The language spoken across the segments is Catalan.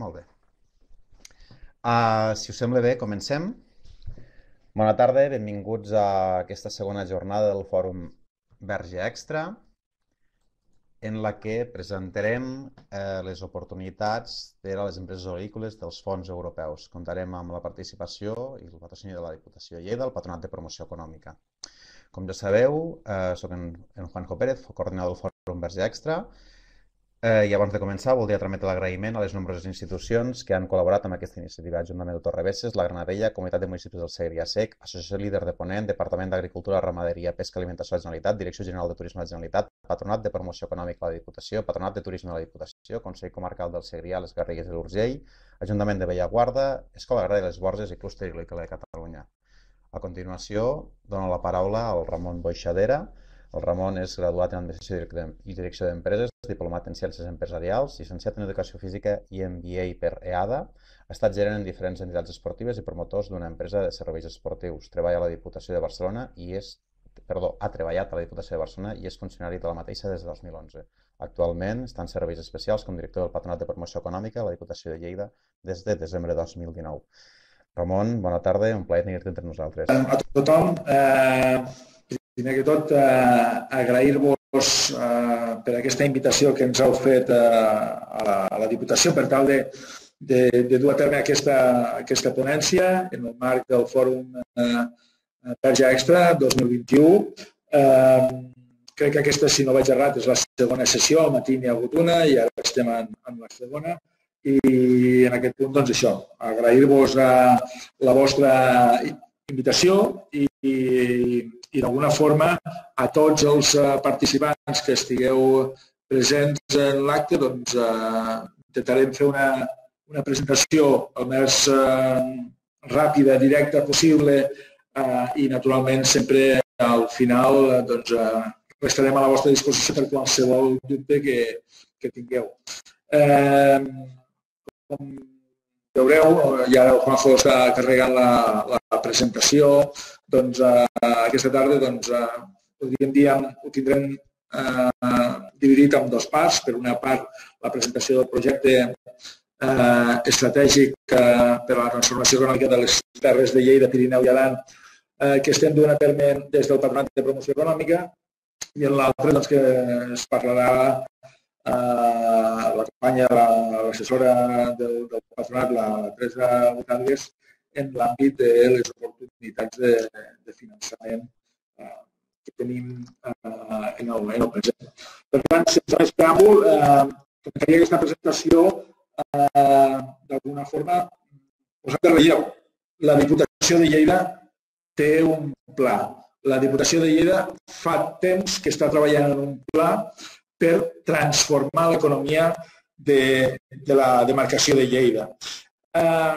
Molt bé. Uh, si us sembla bé, comencem. Bona tarda, benvinguts a aquesta segona jornada del Fòrum Verge Extra, en la que presentarem eh, les oportunitats per a les empreses agrícoles dels fons europeus. Comptarem amb la participació i el patrocini de la Diputació de Lleida, el Patronat de Promoció Econòmica. Com ja sabeu, eh, soc en, en Juanjo Pérez, coordinador del Fòrum Verge Extra, Eh, I abans de començar, voldria trametre l'agraïment a les nombroses institucions que han col·laborat amb aquesta iniciativa. Ajuntament de Torrebesses, la Granadella, Comunitat de Municipis del Segrià Sec, Associació Líder de Ponent, Departament d'Agricultura, Ramaderia, Pesca Alimentació de la Generalitat, Direcció General de Turisme de la Generalitat, Patronat de Promoció Econòmica de la Diputació, Patronat de Turisme de la Diputació, Consell Comarcal del Segrià, les Garrigues i l'Urgell, Ajuntament de Bellaguarda, Escola Agrària de les Borges i Clúster Agrícola de Catalunya. A continuació, dono la paraula al Ramon Boixadera, el Ramon és graduat en Administració i Direcció d'Empreses, diplomat en Ciències Empresarials, llicenciat en Educació Física i MBA per EADA. Ha estat gerent en diferents entitats esportives i promotors d'una empresa de serveis esportius. Treballa a la Diputació de Barcelona i és perdó, ha treballat a la Diputació de Barcelona i és funcionari de la mateixa des de 2011. Actualment està en serveis especials com director del Patronat de Promoció Econòmica a la Diputació de Lleida des de desembre de 2019. Ramon, bona tarda, un plaer tenir-te entre nosaltres. A tothom, eh, Primer que tot, eh, agrair-vos eh, per aquesta invitació que ens heu fet eh, a, la, a la Diputació per tal de, de, de dur a terme aquesta, aquesta ponència en el marc del Fòrum eh, Verge Extra 2021. Eh, crec que aquesta, si no vaig errat, és la segona sessió, al matí n'hi ha hagut una i ara estem en, en la segona. I en aquest punt, doncs això, agrair-vos eh, la vostra invitació i, i i d'alguna forma a tots els eh, participants que estigueu presents en l'acte doncs, eh, intentarem fer una, una presentació el més eh, ràpida, directa possible eh, i naturalment sempre al final doncs, eh, restarem a la vostra disposició per qualsevol dubte que, que tingueu. Eh, com veureu, ja el Juanjo està carregant la, la presentació, doncs eh, aquesta tarda doncs, eh, podríem dir ho tindrem eh, dividit en dos parts. Per una part, la presentació del projecte eh, estratègic eh, per a la transformació econòmica de les terres de Lleida, Pirineu i Aran, eh, que estem duent a terme des del Patronat de Promoció Econòmica, i en l'altre doncs, que es parlarà eh, la companya, l'assessora del, del patronat, la Teresa Botàngues, en l'àmbit de les oportunitats de, de finançament eh, que tenim eh, en, el, en el present. Per tant, sense més preàmbul, eh, començaria aquesta presentació eh, d'alguna forma posant de relleu. La Diputació de Lleida té un pla. La Diputació de Lleida fa temps que està treballant en un pla per transformar l'economia de, de la demarcació de Lleida. Eh,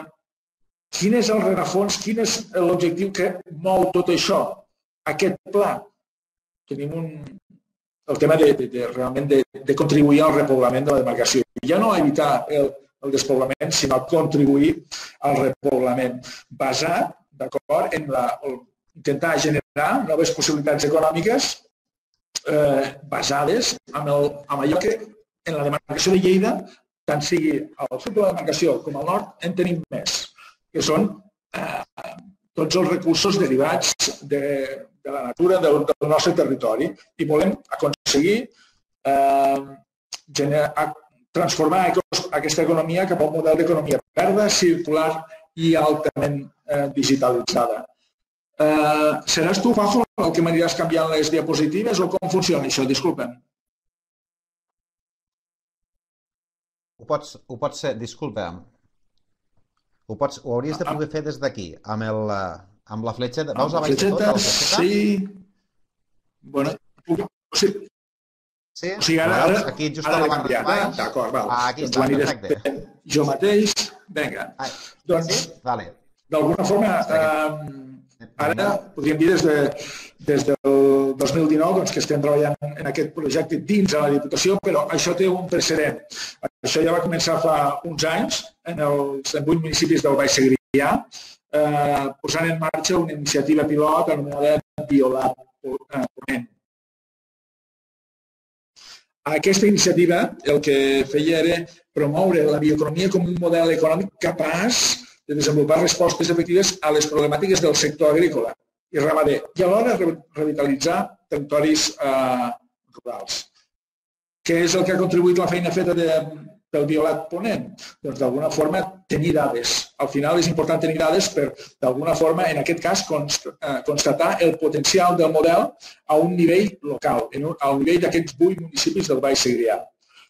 Quin és el rerefons, quin és l'objectiu que mou tot això? Aquest pla. Tenim un, el tema de, de, de realment de, de contribuir al repoblament de la demarcació. Ja no evitar el, el despoblament, sinó contribuir al repoblament, basat d'acord en la, intentar generar noves possibilitats econòmiques eh, basades en, el, en allò que en la demarcació de Lleida, tant sigui al sud de la demarcació com al nord, en tenim més que són eh, tots els recursos derivats de, de la natura del, del nostre territori i volem aconseguir eh, generar, transformar aquesta economia cap a un model d'economia verda, circular i altament eh, digitalitzada. Eh, seràs tu, Juanjo, el que m'aniràs canviant les diapositives o com funciona això? Disculpa'm. Ho pots, ho pots ser, disculpa, ho, pots, ho hauries de poder fer des d'aquí, amb, el, amb la fletxeta. Veus a baix de tot, la fletxeta? Sí. Bueno, sí. Sí? O sigui, ara, ara, aquí just ara a la banda de baix. D'acord, val. Ah, aquí doncs està, perfecte. Jo mateix, vinga. Ah, doncs, sí? Vale. d'alguna forma, eh, ara podríem dir des, de, des del 2019 doncs, que estem treballant en aquest projecte dins de la Diputació, però això té un precedent. Això ja va començar fa uns anys en els 8 municipis del Baix Segrià, eh, posant en marxa una iniciativa pilot anomenada Biolab Ponent. Aquesta iniciativa el que feia era promoure la bioeconomia com un model econòmic capaç de desenvolupar respostes efectives a les problemàtiques del sector agrícola i ramader i alhora revitalitzar territoris eh, rurals. Què és el que ha contribuït la feina feta de, pel violat ponent? Doncs d'alguna forma tenir dades. Al final és important tenir dades per d'alguna forma, en aquest cas, eh, constatar el potencial del model a un nivell local, en un, al nivell d'aquests vuit municipis del Baix Segrià.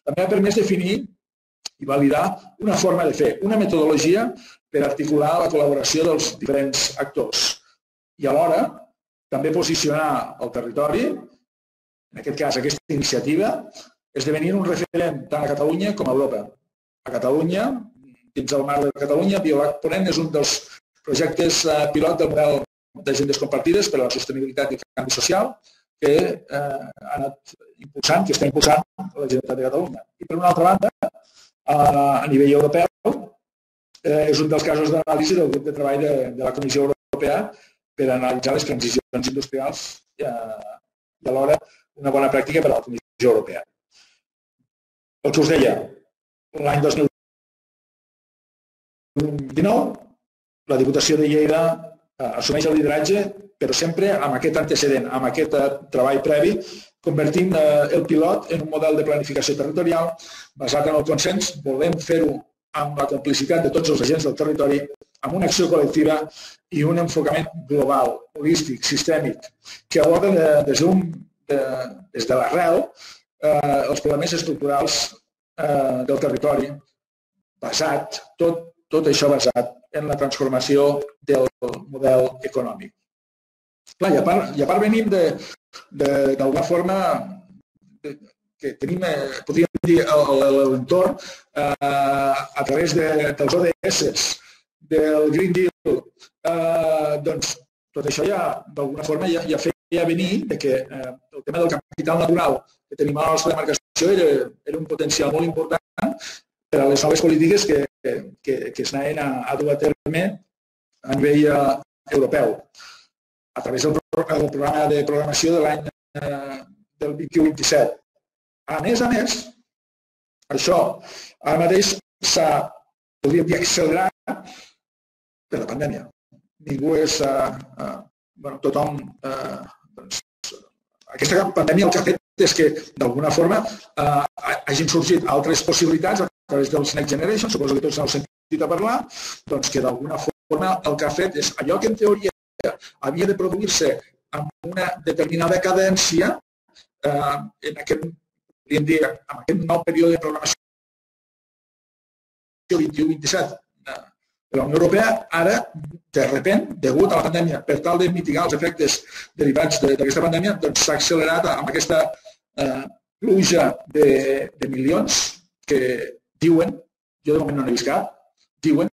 També ha permès definir i validar una forma de fer, una metodologia per articular la col·laboració dels diferents actors. I alhora també posicionar el territori, en aquest cas aquesta iniciativa, esdevenint un referent tant a Catalunya com a Europa. A Catalunya, dins el marc de Catalunya, Biolac Ponent és un dels projectes eh, pilot del model d'agendes compartides per a la sostenibilitat i canvi social que eh, ha anat impulsant, que està impulsant la Generalitat de Catalunya. I per una altra banda, eh, a nivell europeu, eh, és un dels casos d'anàlisi del grup de treball de, de la Comissió Europea per analitzar les transicions industrials eh, i alhora una bona pràctica per a la Comissió Europea. El que us deia, l'any 2019, la Diputació de Lleida eh, assumeix el lideratge, però sempre amb aquest antecedent, amb aquest eh, treball previ, convertint eh, el pilot en un model de planificació territorial basat en el consens. Volem fer-ho amb la complicitat de tots els agents del territori, amb una acció col·lectiva i un enfocament global, holístic, sistèmic, que aborda des, un, de, des de l'arrel eh, els problemes estructurals eh, del territori, basat, tot, tot això basat en la transformació del model econòmic. Clar, i a part, i a part venim d'alguna forma de, que tenim, eh, podríem dir, l'entorn eh, a través de, dels ODS, del Green Deal, eh, doncs tot això ja d'alguna forma ja, ja feia venir de que eh, el tema del capital natural que tenim a la nostra demarcació era, era un potencial molt important per a les noves polítiques que, que, que es anaven a, a dur a terme a nivell uh, europeu a través del, del programa de programació de l'any uh, del 21-27. A més a més, això ara mateix s'ha, podríem dir, accelerat per la pandèmia. Ningú és, uh, uh, bueno, tothom, uh, doncs, aquesta pandèmia el que ha fet és que, d'alguna forma, eh, hagin sorgit altres possibilitats a través dels Next Generation, suposo que tots heu sentit a parlar, doncs que d'alguna forma el que ha fet és allò que en teoria havia de produir-se amb una determinada cadència eh, en aquest, dir, en aquest nou període de programació 21-27 de la Unió Europea, ara, de repent, degut a la pandèmia, per tal de mitigar els efectes derivats d'aquesta pandèmia, doncs s'ha accelerat amb aquesta eh, pluja de, de milions que diuen, jo de moment no n'he vist cap, diuen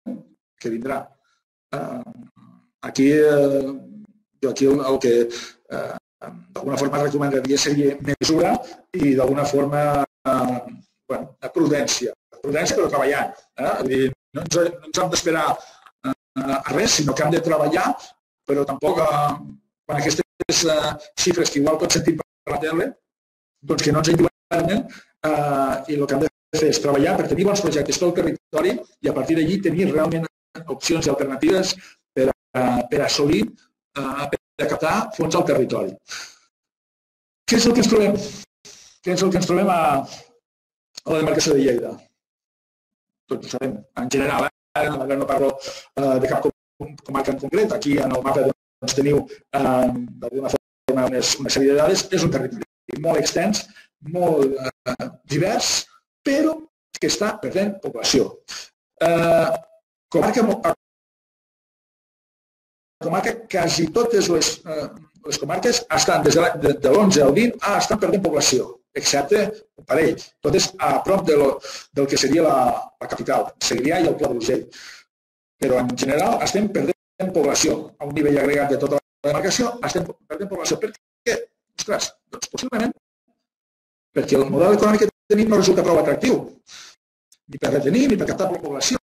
que vindrà. Eh, aquí, eh, jo aquí el, el que eh, d'alguna forma recomanaria seria mesura i d'alguna forma eh, bueno, prudència. Prudència però treballant. Eh? Dir, no ens, no ens hem d'esperar eh, a res, sinó que hem de treballar, però tampoc eh, quan aquestes eh, xifres que igual tots sentim per la tele, doncs que no ens enlluernen eh, i el que hem de fer és treballar per tenir bons projectes pel territori i a partir d'allí tenir realment opcions i alternatives per, uh, per assolir, uh, per captar fons al territori. Què és el que ens trobem? Què és el que ens trobem a, a la demarcació de Lleida? tots ho sabem, en general, eh? ara no parlo eh, de cap comarca en concret, aquí en el mapa doncs, teniu eh, d'alguna forma unes, una sèrie de dades, és un territori molt extens, molt eh, divers, però que està perdent població. Eh, comarca, comarca, quasi totes les, eh, les comarques estan des de, de, de l'11 al 20 ah, estan perdent població excepte un parell, totes a prop de lo, del que seria la, la capital, Segrià i el Pla d'Urgell. Però en general estem perdent població a un nivell agregat de tota la demarcació, estem perdent població. Per què? Ostres, doncs possiblement perquè el model econòmic que tenim no resulta prou atractiu, ni per retenir ni per captar la població,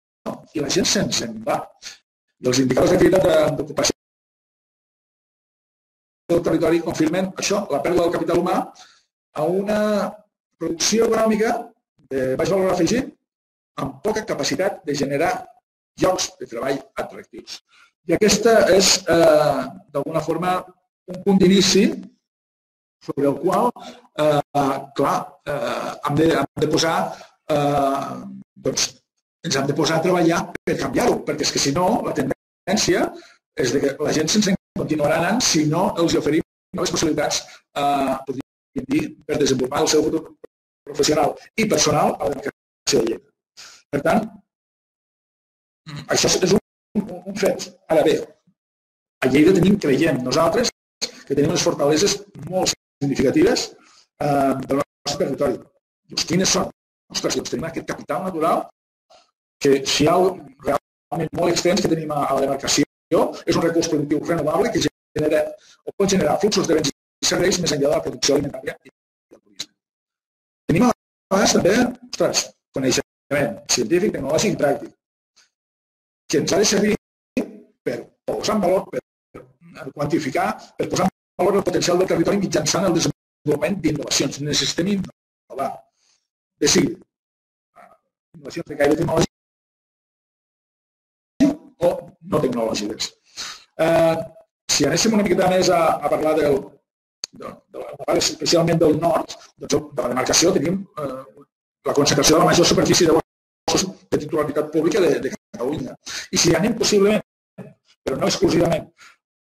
i la gent se'n se va. I els indicadors d'activitat d'ocupació del territori confirmen això, la pèrdua del capital humà a una producció econòmica de baix valor afegit amb poca capacitat de generar llocs de treball atractius. I aquesta és, eh, d'alguna forma, un punt d'inici sobre el qual, eh, clar, eh, hem, de, hem de posar, eh, doncs, ens hem de posar a treballar per canviar-ho, perquè és que si no, la tendència és que la gent se'ns continuarà anant si no els oferim noves possibilitats, eh, dir, per desenvolupar el seu futur professional i personal a la demarcació de Lleida. Per tant, això és un, un fet. Ara bé, a Lleida tenim, creiem nosaltres, que tenim unes fortaleses molt significatives eh, del nostre territori. Dius, quines són? Ostres, doncs tenim aquest capital natural que si hi ha realment molt extens que tenim a, a la demarcació, és un recurs productiu renovable que genera o pot generar fluxos de béns i serveis més enllà de la producció alimentària i del turisme. Tenim a vegades també, ostres, coneixement científic, tecnològic i pràctic, que ens ha de servir per posar en valor, per quantificar, per posar en valor el potencial del territori mitjançant el desenvolupament d'innovacions. Necessitem innovar. De sí, innovacions de caire tecnològic no tecnològiques. Eh, si anéssim una miqueta més a, a parlar del, de, de la especialment del nord, doncs de la demarcació tenim eh, la concentració de la major superfície de boscos de titularitat pública de, de Catalunya. I si anem possiblement, però no exclusivament,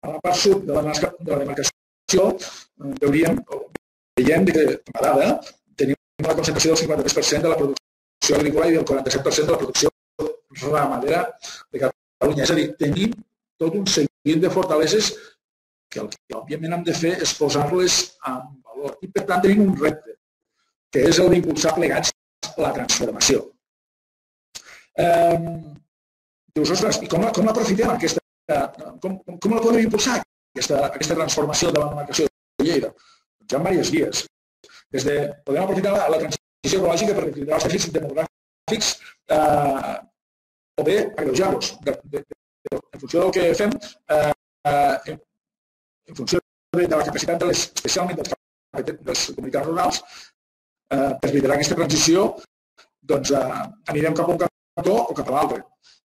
a la part sud de la, de la demarcació, eh, veuríem, veiem que a dada tenim una concentració del 53% de la producció agrícola i del 47% de la producció ramadera de Catalunya. És a dir, tenim tot un seguit de fortaleses que el que òbviament hem de fer és posar-les en valor. I per tant tenim un repte, que és el d'impulsar plegats la transformació. Eh, dius, ostres, i com, com l'aprofitem aquesta, com, com la podem impulsar aquesta, aquesta transformació de la demarcació de Lleida? Doncs hi ha diverses vies. Des de, podem aprofitar la, la transició ecològica per equilibrar els dèficits demogràfics eh, o bé agreujar-los. En funció del que fem, eh, en, en funció de, de la capacitat de les, especialment dels, dels comunitats rurals, eh, per liderar aquesta transició, doncs eh, anirem cap a un cantó o cap a l'altre.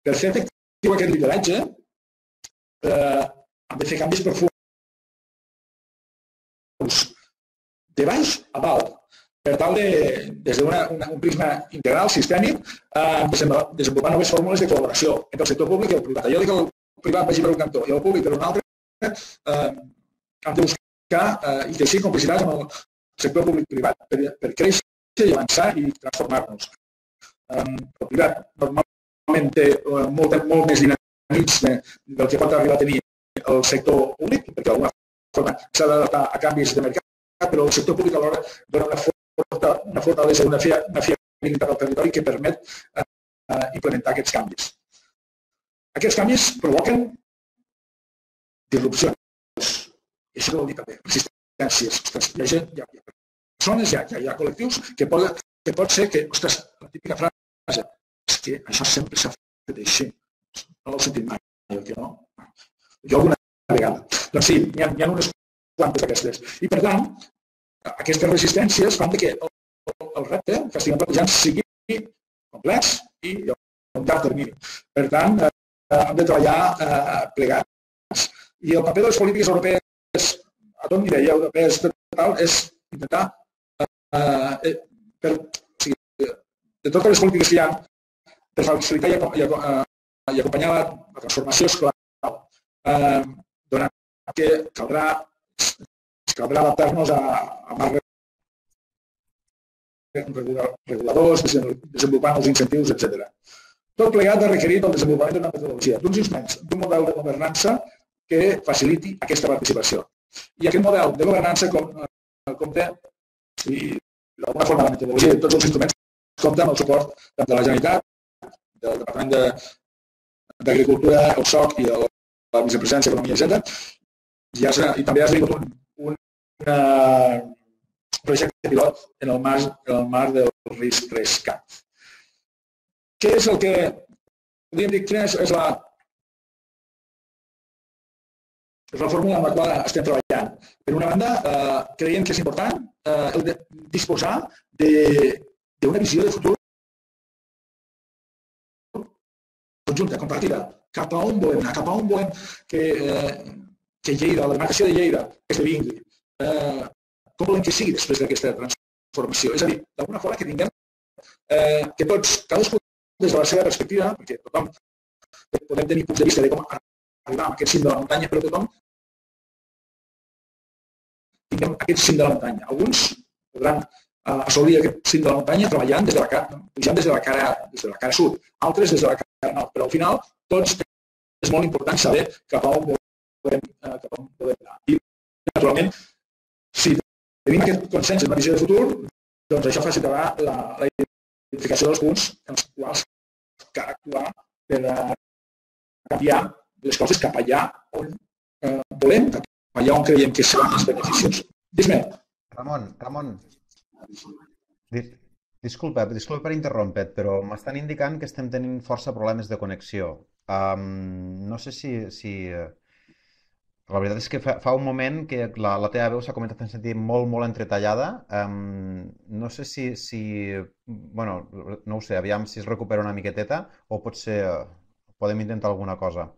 Per fer efectiu aquest lideratge, eh, hem de fer canvis profunds de baix a dalt, per tal de, des d'un prisma integral, sistèmic, eh, desenvolupar noves fórmules de col·laboració entre el sector públic i el privat. Allò que el privat vagi per un cantó i el públic per un altre, eh, hem de buscar eh, i teixir complicitats amb el sector públic-privat per, per créixer i avançar i transformar-nos. Eh, el privat normalment té eh, molt, molt més dinamisme del que pot arribar a tenir el sector públic, perquè d'alguna forma s'ha d'adaptar a canvis de mercat, però el sector públic alhora dona una, forta, una fortalesa, una, fia, una fiabilitat al territori que permet eh, implementar aquests canvis. Aquests canvis provoquen disrupcions. I això vol dir també resistències. Ostres, hi ha gent, hi ha, hi ha persones, hi ha, hi ha col·lectius que pot, que pot ser que, ostres, la típica frase, és que això sempre s'ha fet així. No l'heu sentit mai, que no? Jo alguna vegada. Doncs sí, hi ha, hi ha unes quantes d'aquestes. I per tant, aquestes resistències fan que el, el repte que estiguem plantejant sigui complex i un llarg termini. Per tant, eh, hem de treballar eh, plegats. I el paper de les polítiques europees a tot nivell, europees tal, és intentar eh, eh, per, o sigui, de totes les polítiques que hi ha per facilitar i, i, i acompanyar la, la transformació escolar eh, donant que caldrà, caldrà adaptar-nos a, a més reguladors, desenvolupar nous incentius, etc. Tot plegat ha requerit el desenvolupament d'una metodologia, d'uns instruments, d'un model de governança que faciliti aquesta participació. I aquest model de governança com, eh, compta, si d'alguna forma la metodologia de tots els instruments compta amb el suport de la Generalitat, del Departament d'Agricultura, el SOC i el la vicepresidència d'Economia, etc. I, has, I també has vingut un, un projecte pilot en el marc, en el marc del risc rescat. Què és el que, podríem dir, quina és, és la, és la fórmula amb la qual estem treballant. Per una banda, eh, creiem que és important eh, el de disposar d'una visió de futur conjunta, compartida, cap a on volem anar, cap a on volem que, eh, que Lleida, la demarcació de Lleida, esdevingui, eh, com volem que sigui després d'aquesta transformació. És a dir, d'alguna forma que tinguem eh, que tots, cadascú des de la seva perspectiva, perquè tothom podem tenir punts de vista de com arribar a aquest cim de la muntanya, però tothom tinguem aquest cim de la muntanya. Alguns podran eh, assolir aquest cim de la muntanya treballant des de la cara, pujant des de la cara, des de la cara sud, altres des de la cara nord, però al final tots és molt important saber cap a on volem, eh, cap a on volem anar. I, naturalment, si tenim aquest consens en la visió de futur, doncs això facilitarà la, la identificació dels punts en els quals cal actuar per canviar les coses cap allà on eh, volem, cap allà on creiem que seran més beneficiós. Dis-me. Ramon, Ramon, disculpa, disculpa per interrompre, però m'estan indicant que estem tenint força problemes de connexió. Um, no sé si, si... La veritat és que fa, fa un moment que la, la teva veu s'ha començat a sentir molt, molt entretallada. Um, no sé si, si... Bueno, no ho sé, aviam si es recupera una miqueteta o potser uh, podem intentar alguna cosa.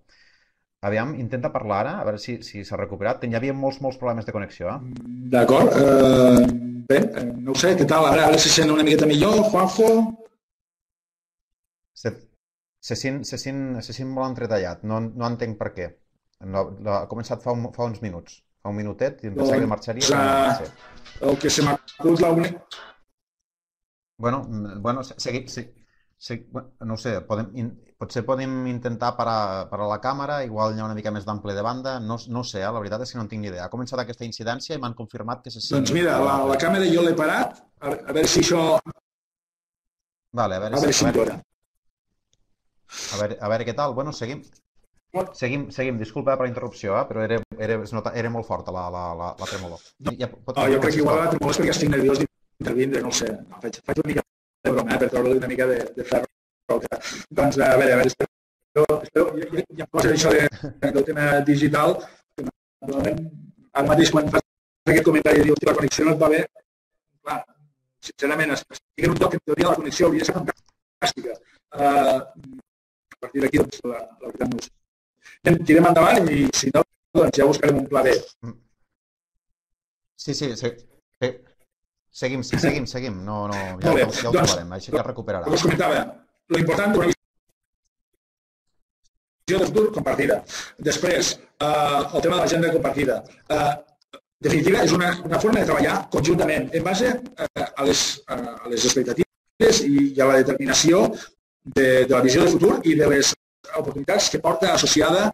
Aviam, intenta parlar ara, a veure si s'ha si recuperat. Hi havia molts, molts problemes de connexió. Eh? D'acord. Uh, bé, no ho sé, què tal? Ara, ara se sent una miqueta millor, Juanjo? Se, se sent, se sent, se sent molt entretallat, no, no entenc per què. No, no, ha començat fa, un, fa uns minuts, fa un minutet, i em pensava que marxaria. Doncs, no el que se m'ha acut la Bueno, bueno, segui, segui, segui, bueno, no sé, podem, in, potser podem intentar parar, parar la càmera, igual hi ha una mica més d'ample de banda, no, no sé, eh, la veritat és que no en tinc ni idea. Ha començat aquesta incidència i m'han confirmat que se sent... Doncs mira, la, la càmera jo l'he parat, a, a veure si això... Vale, a veure, a veure si, si a veure, a veure, a veure què tal. Bueno, seguim. Seguim, seguim. Disculpa per la interrupció, eh? però era, era, es nota, era molt forta la, la, la, la tremolor. Ja, pot no, jo crec que igual la tremolor és perquè estic nerviós d'intervindre, no sé. No, faig, faig una mica de broma, eh? per treure una mica de, de ferro. Doncs, a veure, a veure, espero, espero ja, ja, ja posa això de, del tema digital, que naturalment, ara mateix quan fas aquest comentari i dius que la connexió no et va bé, clar, sincerament, estic en un lloc que en teoria la connexió hauria de ser fantàstica. Uh, a partir d'aquí, doncs, la, la veritat no ho sé. Tirem endavant i, si no, doncs ja buscarem un pla B. Sí, sí, sí. sí. Seguim, sí, seguim, seguim. No, no, ja, ja, ja ho doncs, trobarem, això ja recuperarà. Com us comentava, lo important d'una visió de futur compartida. Després, eh, el tema de l'agenda compartida. Eh, definitiva, és una, una forma de treballar conjuntament en base eh, a, les, a les expectatives i a la determinació de, de la visió de futur i de les oportunitats que porta associada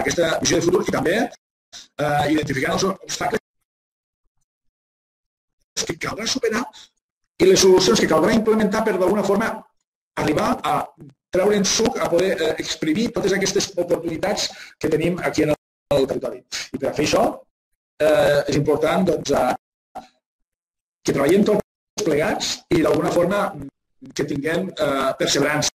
aquesta visió de futur i també eh, identificant els obstacles que caldrà superar i les solucions que caldrà implementar per d'alguna forma arribar a treure en suc, a poder eh, exprimir totes aquestes oportunitats que tenim aquí en el, el territori. I per a fer això eh, és important doncs, a, que treballem tots plegats i d'alguna forma que tinguem eh, perseverança,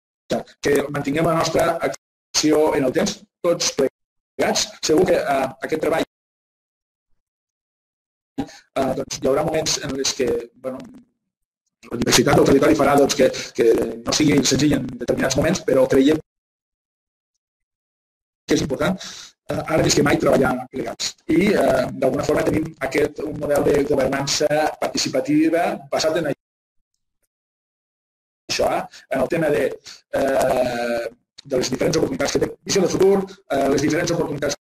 que mantinguem la nostra acció en el temps, tots plegats. Segur que eh, aquest treball eh, doncs, hi haurà moments en els que bueno, la diversitat del territori farà doncs, que, que no sigui senzill en determinats moments, però creiem que és important eh, ara més que mai treballar plegats. I eh, d'alguna forma tenim aquest un model de governança participativa basat en això, eh? en el tema de, eh, de les diferents oportunitats que tenim, visió de futur, eh, les diferents oportunitats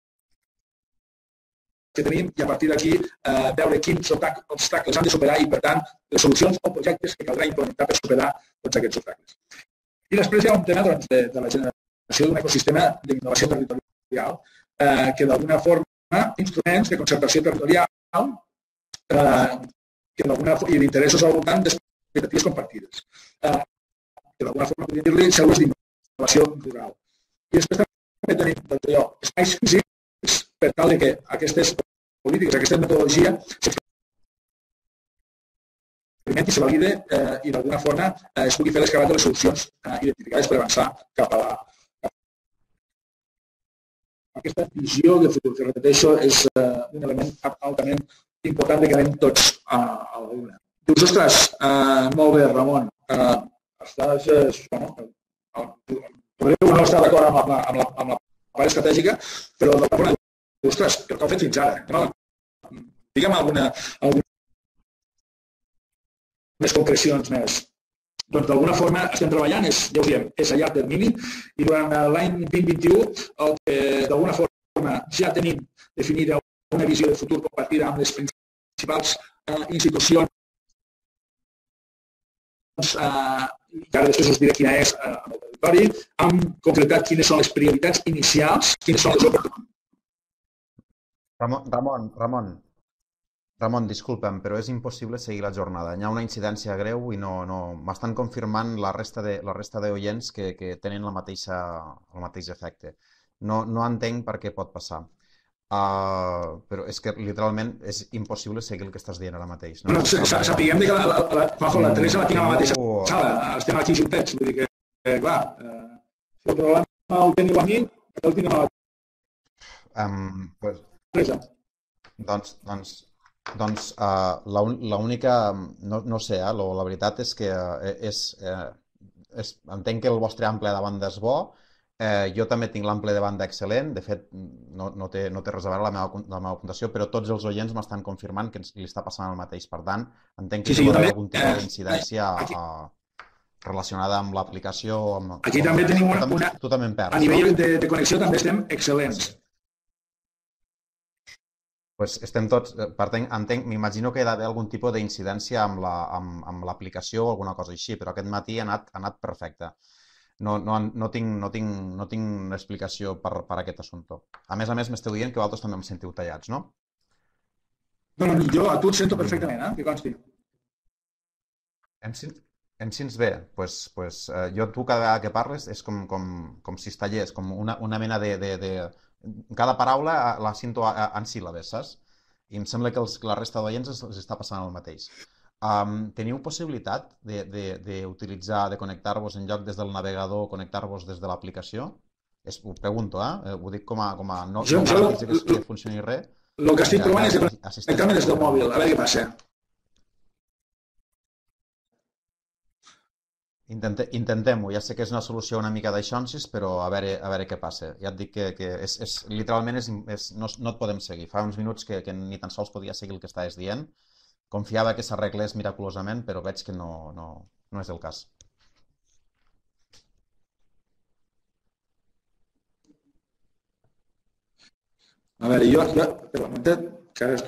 que tenim i a partir d'aquí eh, veure quins obstacles han de superar i, per tant, les solucions o projectes que caldrà implementar per superar tots aquests obstacles. I després hi ha un tema doncs, de, de la generació d'un ecosistema d'innovació territorial eh, que d'alguna forma instruments de concertació territorial eh, que d'alguna i d'interessos al voltant d'expectatives compartides. Eh, que d'alguna forma podríem dir-li cèl·lules d'innovació rural. I després també tenim doncs, allò, espais físics per tal que aquestes polítiques, aquesta metodologia s'experimenti, se valide eh, i d'alguna forma eh, es pugui fer l'escalat de les solucions eh, identificades per avançar cap a la, aquesta visió de futur, que repeteixo, és uh, un element altament important que anem tots a, a la una. Dius, ostres, uh, molt bé, Ramon, uh, estàs, eh, bueno, Breu no està d'acord amb, amb, amb la part estratègica, però de la ostres, què heu fet fins ara? Digue'm alguna, alguna més concrecions més. Doncs d'alguna forma estem treballant, és, ja us diem, és a llarg termini i durant l'any 2021 el que d'alguna forma ja tenim definida una visió de futur compartida amb les principals eh, institucions eh, que ara després us diré quina és eh, el territori, hem concretat quines són les prioritats inicials, quines són les oportunitats. Ramon, Ramon, Ramon, Ramon, disculpa'm, però és impossible seguir la jornada. Hi ha una incidència greu i no, no... m'estan confirmant la resta de, la resta d'oients que, que tenen la mateixa, el mateix efecte. No, no entenc per què pot passar. Uh, però és que literalment és impossible seguir el que estàs dient ara mateix. No, no sapiguem que la, la, la, la, la Teresa la tinc a la mateixa sala, estem aquí juntets, vull dir que, eh, clar, eh, si el problema el teniu a mi, el tinc a la um, pues, Teresa. Doncs, doncs doncs uh, l'única, no, no sé, eh, la veritat és que uh, és, uh, és, entenc que el vostre ample de banda és bo, eh, jo també tinc l'ample de banda excel·lent, de fet no, no, té, no té res a veure la meva, la meva puntuació, però tots els oients m'estan confirmant que ens, li està passant el mateix, per tant, entenc que sí, sí, hi ha algun tipus d'incidència uh, relacionada amb l'aplicació. Amb, aquí amb també tenim una, una... Tu també em perds, a nivell no? de, de connexió també estem excel·lents pues estem tots, eh, per tant, entenc, m'imagino que hi ha d'haver algun tipus d'incidència amb l'aplicació la, amb, amb o alguna cosa així, però aquest matí ha anat, ha anat perfecte. No, no, no, tinc, no, tinc, no tinc explicació per, per aquest assumpte. A més a més, m'esteu dient que vosaltres també em sentiu tallats, no? No, no, jo a tu et sento perfectament, eh? Que consti. Em, em sents bé? Pues, pues, eh, jo tu cada vegada que parles és com, com, com si es tallés, com una, una mena de, de, de, cada paraula la cinto en síl·labes, saps? I em sembla que, els, que la resta d'oients els, els està passant el mateix. Um, teniu possibilitat d'utilitzar, de, de, de connectar-vos en lloc des del navegador, connectar-vos des de l'aplicació? Es, ho pregunto, eh? Ho dic com a... Com a no, jo, no jo, que, que funcioni res. El que estic provant és de connectar-me des del mòbil, a veure què passa. Intente, Intentem-ho. Ja sé que és una solució una mica d'aixonsis, però a veure, a veure què passa. Ja et dic que, que és, és, literalment és, és, no, no et podem seguir. Fa uns minuts que, que ni tan sols podia seguir el que estaves dient. Confiava que s'arreglés miraculosament, però veig que no, no, no és el cas. A veure, jo... jo però, un momentet, que ara es,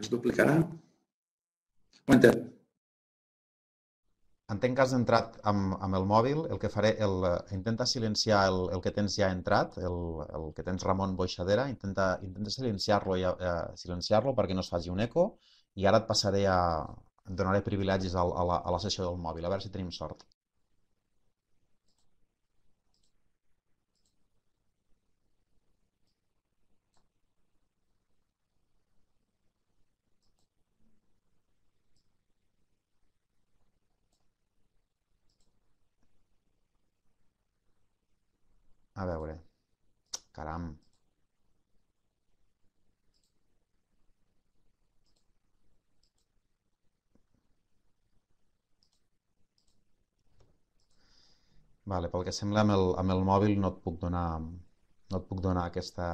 es duplicarà. Un momentet. Entenc que has entrat amb, amb el mòbil, el que faré, el, intenta silenciar el, el que tens ja entrat, el, el que tens Ramon Boixadera, intenta, intenta silenciar-lo eh, silenciar perquè no es faci un eco i ara et passaré a, et donaré privilegis a, a, la, a la sessió del mòbil, a veure si tenim sort. A veure. Caram. Vale, pel que sembla amb el, amb el mòbil no et puc donar no et puc donar aquesta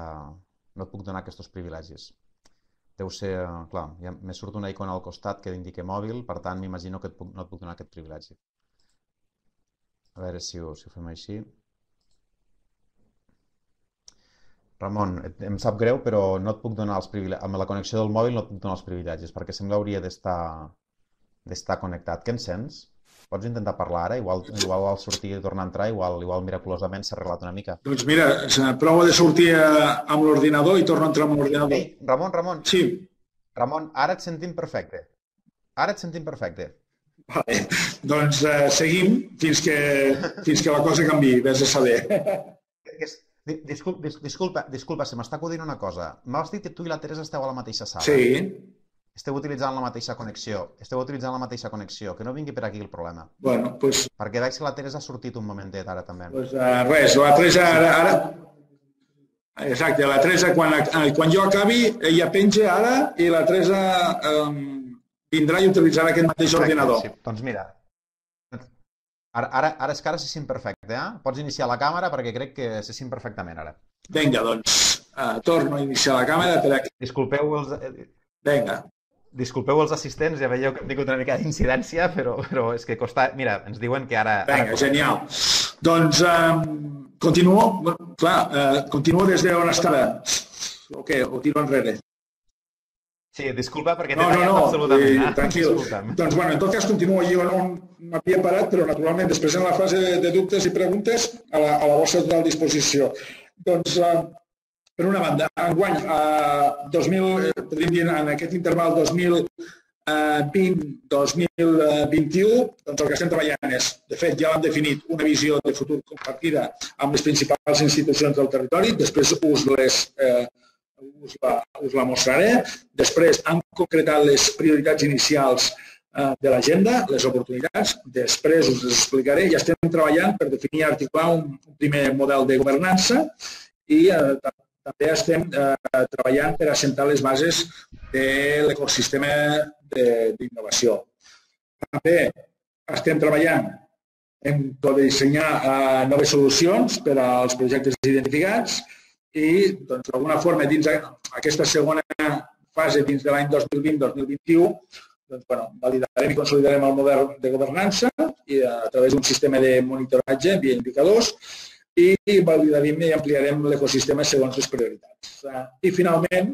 no et puc donar aquests privilegis. Deu ser, clar, ja me surt una icona al costat que indica mòbil, per tant m'imagino que et puc, no et puc donar aquest privilegi. A veure si ho, si ho fem així. Ramon, em sap greu, però no et puc donar els privilegis. Amb la connexió del mòbil no et puc donar els privilegis, perquè sembla hauria d'estar connectat. Què en sents? Pots intentar parlar ara? Igual, igual al sortir i tornar a entrar, igual, igual miraculosament s'ha arreglat una mica. Doncs mira, prova de sortir amb l'ordinador i torno a entrar amb l'ordinador. Ei, Ramon, Ramon. Sí. Ramon, ara et sentim perfecte. Ara et sentim perfecte. Vale. Doncs uh, seguim fins que, fins que la cosa canvi, vés a saber. Disculpa, disculpa, disculpa, se m'està acudint una cosa. M'has dit que tu i la Teresa esteu a la mateixa sala. Sí. Esteu utilitzant la mateixa connexió. Esteu utilitzant la mateixa connexió. Que no vingui per aquí el problema. Bueno, pues... Perquè veig que la Teresa ha sortit un momentet ara també. Pues, uh, res, la Teresa ara... ara... Exacte, la Teresa, quan, eh, quan jo acabi, ella penja ara i la Teresa um, vindrà i utilitzarà aquest mateix Correcte, ordinador. Sí. Doncs mira, Ara, ara, ara és que ara se sent perfecte, eh? Pots iniciar la càmera perquè crec que se sent perfectament ara. Vinga, doncs, uh, torno a iniciar la càmera per aquí. Disculpeu els, eh, Vinga. Disculpeu els assistents, ja veieu que hem tingut una mica d'incidència, però, però és que costa... Mira, ens diuen que ara... ara Vinga, genial. Doncs um, continuo, clar, uh, continuo des d'on estava. O què? O tiro enrere? Sí, disculpa perquè No, t'he no, tallat no, absolutament. eh, eh? tranquil. Disculpa'm. Doncs, bueno, en tot cas, continuo allí on, on m'havia parat, però naturalment després en la fase de, de dubtes i preguntes a la, a la vostra total disposició. Doncs, eh, per una banda, enguany, eh, 2000, eh, en aquest interval 2020-2021, doncs el que estem treballant és, de fet, ja hem definit una visió de futur compartida amb les principals institucions del territori, després us les eh, us la, us la mostraré. Després han concretat les prioritats inicials eh, de l'agenda, les oportunitats. Després us les explicaré i estem treballant per definir i articular un, un primer model de governança i eh, també estem eh, treballant per assentar les bases de l'ecosistema d'innovació. També estem treballant en dissenyar eh, noves solucions per als projectes identificats i doncs, d'alguna forma dins aquesta segona fase dins de l'any 2020-2021 doncs, bueno, validarem i consolidarem el model de governança i a través d'un sistema de monitoratge via indicadors i validarem i ampliarem l'ecosistema segons les prioritats. Eh, I finalment,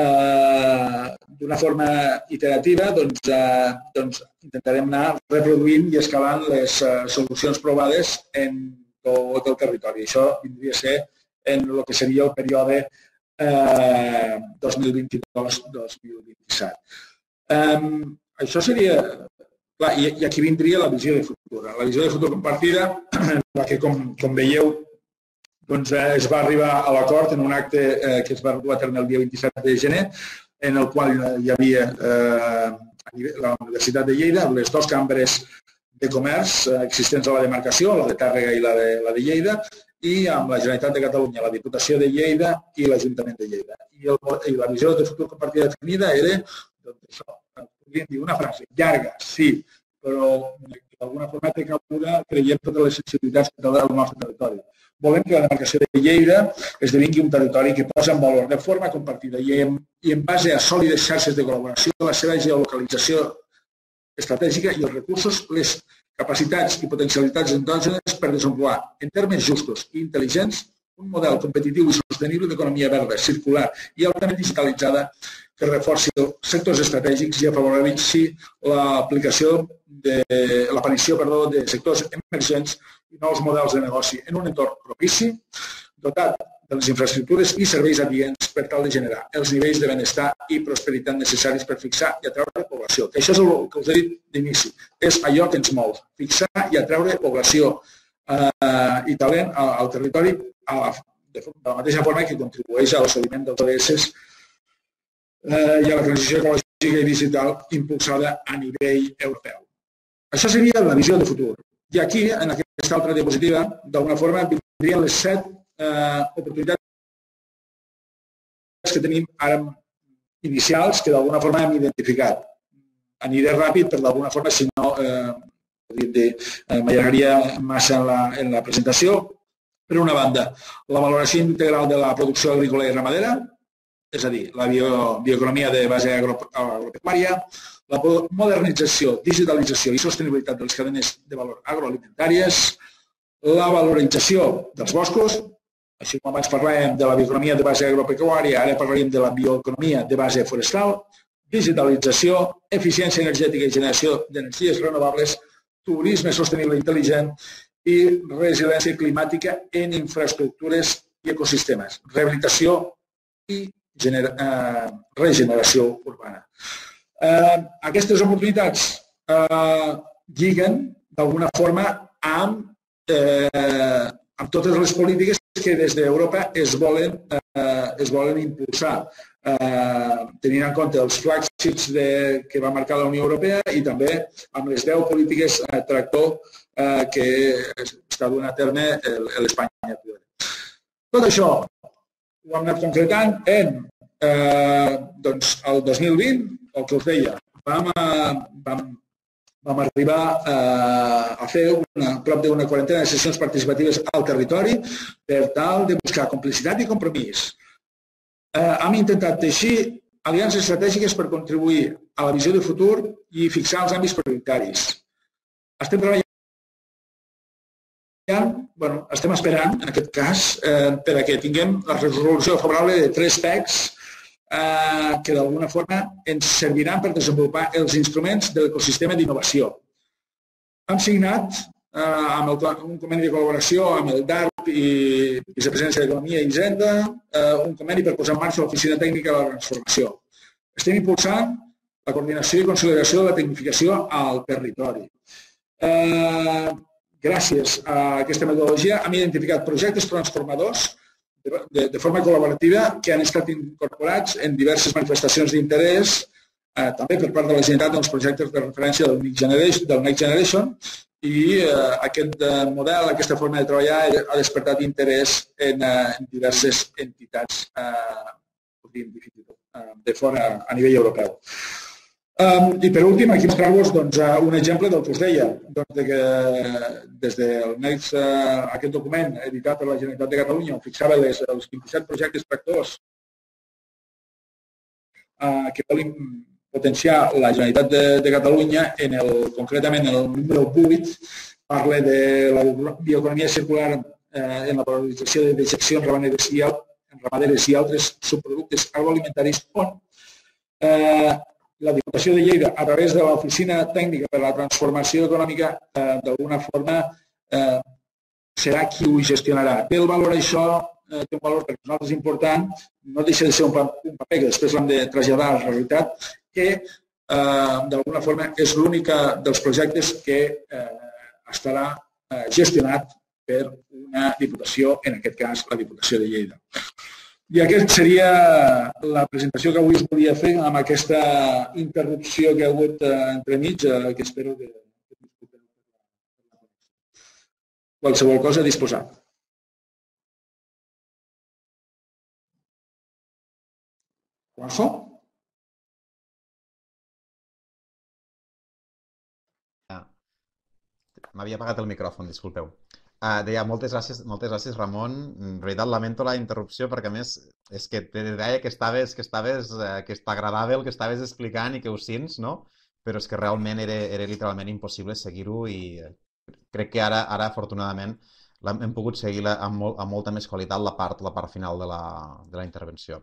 eh, d'una forma iterativa, doncs, eh, doncs intentarem anar reproduint i escalant les solucions provades en tot el territori. Això vindria a ser en el que seria el període eh, 2022-2027. Um, això seria... Clar, i, I aquí vindria la visió de futur. La visió de futur compartida, la que, com, com veieu, doncs, eh, es va arribar a l'acord en un acte eh, que es va dur a terme el dia 27 de gener, en el qual eh, hi havia eh, la Universitat de Lleida, les dues cambres de comerç eh, existents a la demarcació, la de Tàrrega i la de, la de Lleida, i amb la Generalitat de Catalunya, la Diputació de Lleida i l'Ajuntament de Lleida. I, el, I la visió de futur compartida definida era doncs, això, podríem dir una frase llarga, sí, però d'alguna forma té cabuda, creiem, totes les sensibilitats té el nostre territori. Volem que la demarcació de Lleida esdevingui un territori que posa en valor de forma compartida i en, i en base a sòlides xarxes de col·laboració la seva geolocalització estratègica i els recursos, les capacitats i potencialitats endògenes per desenvolupar en termes justos i intel·ligents un model competitiu i sostenible d'economia verda, circular i altament digitalitzada que reforci sectors estratègics i afavoreixi l'aplicació de l'aparició perdó, de sectors emergents i nous models de negoci en un entorn propici, dotat de les infraestructures i serveis adients per tal de generar els nivells de benestar i prosperitat necessaris per fixar i atraure població. Que això és el que us he dit d'inici. És allò que ens mou, fixar i atraure població eh, i talent al, al territori a la, de, de la mateixa forma que contribueix a l'assoliment dels ODS eh, i a la transició ecològica i digital impulsada a nivell europeu. Això seria la visió de futur. I aquí, en aquesta altra diapositiva, d'alguna forma, vindrien les set eh, oportunitats que tenim ara inicials que d'alguna forma hem identificat. Aniré ràpid, però d'alguna forma, si no, eh, eh, m'allargaria massa en la, en la presentació. Per una banda, la valoració integral de la producció agrícola i ramadera, és a dir, la bio, bioeconomia de base agro, agropecuària, la modernització, digitalització i sostenibilitat de les cadenes de valor agroalimentàries, la valorització dels boscos, així com abans parlàvem de la bioeconomia de base agropecuària, ara parlarem de la bioeconomia de base forestal, digitalització, eficiència energètica i generació d'energies renovables, turisme sostenible i intel·ligent i resiliència climàtica en infraestructures i ecosistemes, rehabilitació i genera, eh, regeneració urbana. Eh, aquestes oportunitats eh, lliguen d'alguna forma amb, eh, amb totes les polítiques que des d'Europa es volen, eh, es volen impulsar, eh, tenint en compte els flagships de, que va marcar la Unió Europea i també amb les 10 polítiques eh, tractor eh, que està donant a terme l'Espanya. Tot això ho hem anat concretant en eh, doncs, el 2020, el que us deia, vam, eh, vam, vam arribar eh, a fer una, prop d'una quarantena de sessions participatives al territori per tal de buscar complicitat i compromís. Eh, hem intentat teixir aliances estratègiques per contribuir a la visió de futur i fixar els àmbits prioritaris. Estem treballant bueno, estem esperant, en aquest cas, eh, per a que tinguem la resolució favorable de tres PECs eh, que d'alguna forma ens serviran per desenvolupar els instruments de l'ecosistema d'innovació. Hem signat eh, amb el, un conveni de col·laboració amb el DARP i Vicepresidència d'Economia i Hisenda, eh, un conveni per posar en marxa l'Oficina Tècnica de la Transformació. Estem impulsant la coordinació i consolidació de la tecnificació al territori. Eh, gràcies a aquesta metodologia hem identificat projectes transformadors de, forma col·laborativa que han estat incorporats en diverses manifestacions d'interès, eh, també per part de la Generalitat en els projectes de referència del Next Generation, del Generation i eh, aquest eh, model, aquesta forma de treballar ha despertat interès en, eh, diverses entitats eh, de fora a nivell europeu. Um, I per últim, aquí mostrar-vos doncs, uh, un exemple del que us deia, doncs, de que des del NEX, uh, aquest document editat per la Generalitat de Catalunya, on fixava les, els 27 projectes tractors uh, que volen potenciar la Generalitat de, de Catalunya, en el, concretament en el número 8, parla de la bioeconomia circular eh, en la valorització de dejeccions ramaderes i, ramaderes i altres subproductes agroalimentaris on eh, la Diputació de Lleida, a través de l'Oficina Tècnica per a la Transformació Econòmica, eh, d'alguna forma eh, serà qui ho gestionarà. Té el valor això, eh, té un valor per nosaltres important, no deixa de ser un, un paper que després l'hem de traslladar a la realitat, que eh, d'alguna forma és l'única dels projectes que eh, estarà eh, gestionat per una diputació, en aquest cas la Diputació de Lleida. I aquesta seria la presentació que avui us volia fer amb aquesta interrupció que ha hagut eh, entremig, eh, que espero que... Qualsevol cosa a disposar. Juanjo? M'havia apagat el micròfon, disculpeu. Uh, deia, moltes gràcies, moltes gràcies, Ramon. En realitat lamento la interrupció perquè, a més, és que te deia que estaves, que estaves, uh, que t'agradava el que estaves explicant i que ho sents, no? Però és que realment era, era literalment impossible seguir-ho i uh, crec que ara, ara afortunadament, hem pogut seguir la, amb, molt, amb molta més qualitat la part, la part final de la, de la intervenció.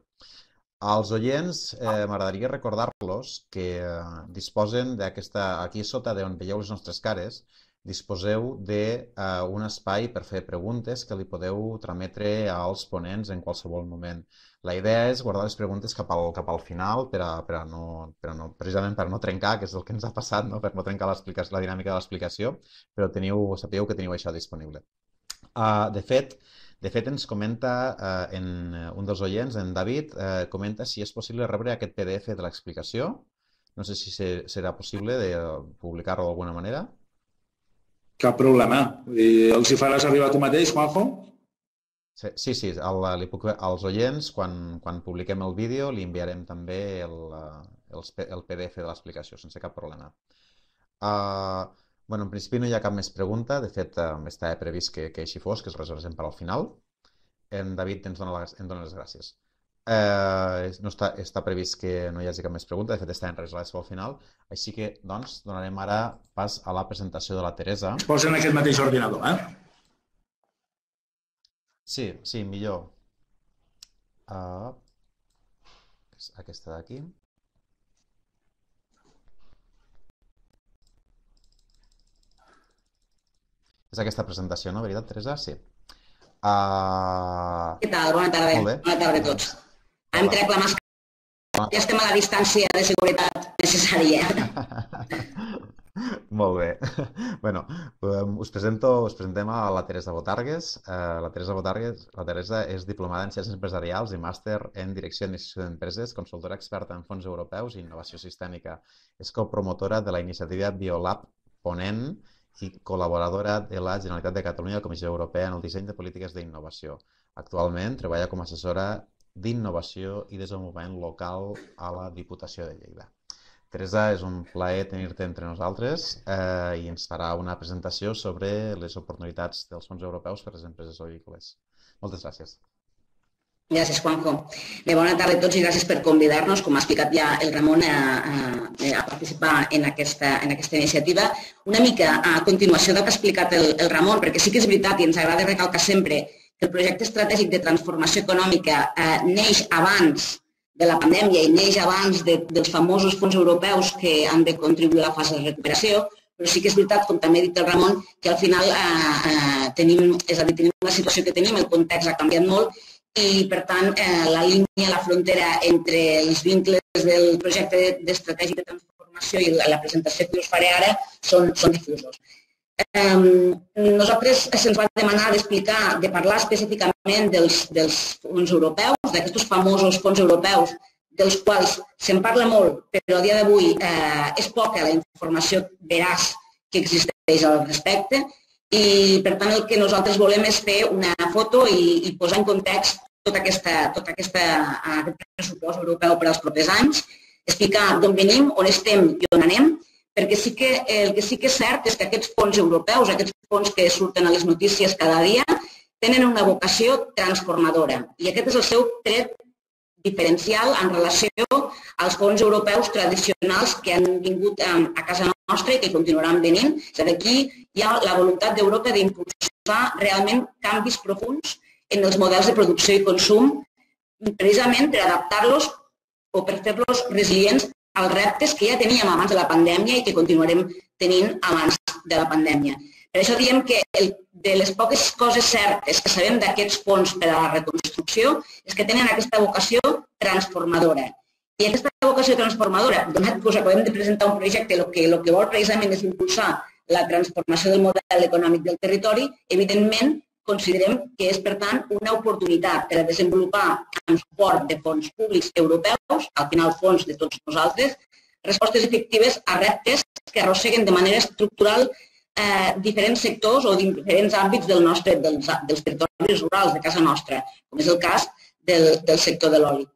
Als oients, eh, m'agradaria recordar-los que eh, disposen d'aquesta, aquí sota d'on veieu les nostres cares, disposeu d'un uh, espai per fer preguntes que li podeu trametre als ponents en qualsevol moment. La idea és guardar les preguntes cap al, cap al final per a, per a no, per a no, precisament per no trencar, que és el que ens ha passat, no? per no trencar la dinàmica de l'explicació, però teniu, sapigueu que teniu això disponible. Uh, de fet, de fet, ens comenta uh, en un dels oients, en David, uh, comenta si és possible rebre aquest PDF de l'explicació. No sé si serà possible de publicar-ho d'alguna manera. Cap problema. I els hi faràs arribar tu mateix, Juanjo? Sí, sí, el, li puc, als oients, quan, quan publiquem el vídeo, li enviarem també el, el, el PDF de l'explicació, sense cap problema. Uh, bueno, en principi no hi ha cap més pregunta, de fet uh, estava previst que, que així fos, que es reservessin per al final. En David ens dona, les, ens dona les gràcies. Eh, no està, està previst que no hi hagi cap més pregunta, de fet està en reservat al final, així que doncs donarem ara pas a la presentació de la Teresa. Posa en aquest mateix ordinador, eh? Sí, sí, millor. Uh, aquesta d'aquí. És aquesta presentació, no? Veritat, Teresa? Sí. Uh... Què tal? Bona tarda. Bona tarda a tots. Hem tret la màscara. Ja estem a la distància de seguretat necessària. Molt bé. bueno, us, presento, us presentem a la Teresa Botargues. Uh, la Teresa Botargues la Teresa és diplomada en Ciències Empresarials i màster en Direcció d'Administració d'Empreses, consultora experta en fons europeus i innovació sistèmica. És copromotora de la iniciativa Biolab Ponent i col·laboradora de la Generalitat de Catalunya i la Comissió Europea en el disseny de polítiques d'innovació. Actualment treballa com a assessora d'Innovació i Desenvolupament Local a la Diputació de Lleida. Teresa, és un plaer tenir-te entre nosaltres eh, i ens farà una presentació sobre les oportunitats dels fons europeus per a les empreses ovícoles. Moltes gràcies. Gràcies, Juanjo. Bé, bona tarda a tots i gràcies per convidar-nos, com ha explicat ja el Ramon, a, a, a participar en aquesta, en aquesta iniciativa. Una mica a continuació del que ha explicat el, el Ramon, perquè sí que és veritat i ens agrada recalcar sempre el projecte estratègic de transformació econòmica eh, neix abans de la pandèmia i neix abans de, dels famosos fons europeus que han de contribuir a la fase de recuperació, però sí que és veritat, com també ha dit el Ramon, que al final eh, eh, tenim, és a dir, tenim la situació que tenim, el context ha canviat molt i, per tant, eh, la línia, la frontera entre els vincles del projecte d'estratègia de transformació i la presentació que us faré ara són, són difusos. Eh, nosaltres se'ns va demanar d'explicar, de parlar específicament dels, dels fons europeus, d'aquests famosos fons europeus, dels quals se'n parla molt, però a dia d'avui eh, és poca la informació veraç que existeix al respecte. I per tant el que nosaltres volem és fer una foto i, i posar en context tota aquesta, tot aquesta, aquest pressupost europeu per als propers anys, explicar d'on venim, on estem i on anem, perquè sí que, el que sí que és cert és que aquests fons europeus, aquests fons que surten a les notícies cada dia, tenen una vocació transformadora i aquest és el seu tret diferencial en relació als fons europeus tradicionals que han vingut a casa nostra i que continuaran venint. És a dir, aquí hi ha la voluntat d'Europa d'impulsar realment canvis profuns en els models de producció i consum precisament per adaptar-los o per fer-los resilients als reptes que ja teníem abans de la pandèmia i que continuarem tenint abans de la pandèmia. Per això diem que el, de les poques coses certes que sabem d'aquests fons per a la reconstrucció és que tenen aquesta vocació transformadora. I aquesta vocació transformadora, donat que us acabem de presentar un projecte el que, el que vol precisament és impulsar la transformació del model econòmic del territori, evidentment considerem que és, per tant, una oportunitat per a desenvolupar amb suport de fons públics europeus, al final fons de tots nosaltres, respostes efectives a reptes que arrosseguen de manera estructural eh, diferents sectors o diferents àmbits del nostre, dels, dels territoris rurals de casa nostra, com és el cas del, del sector de l'oli.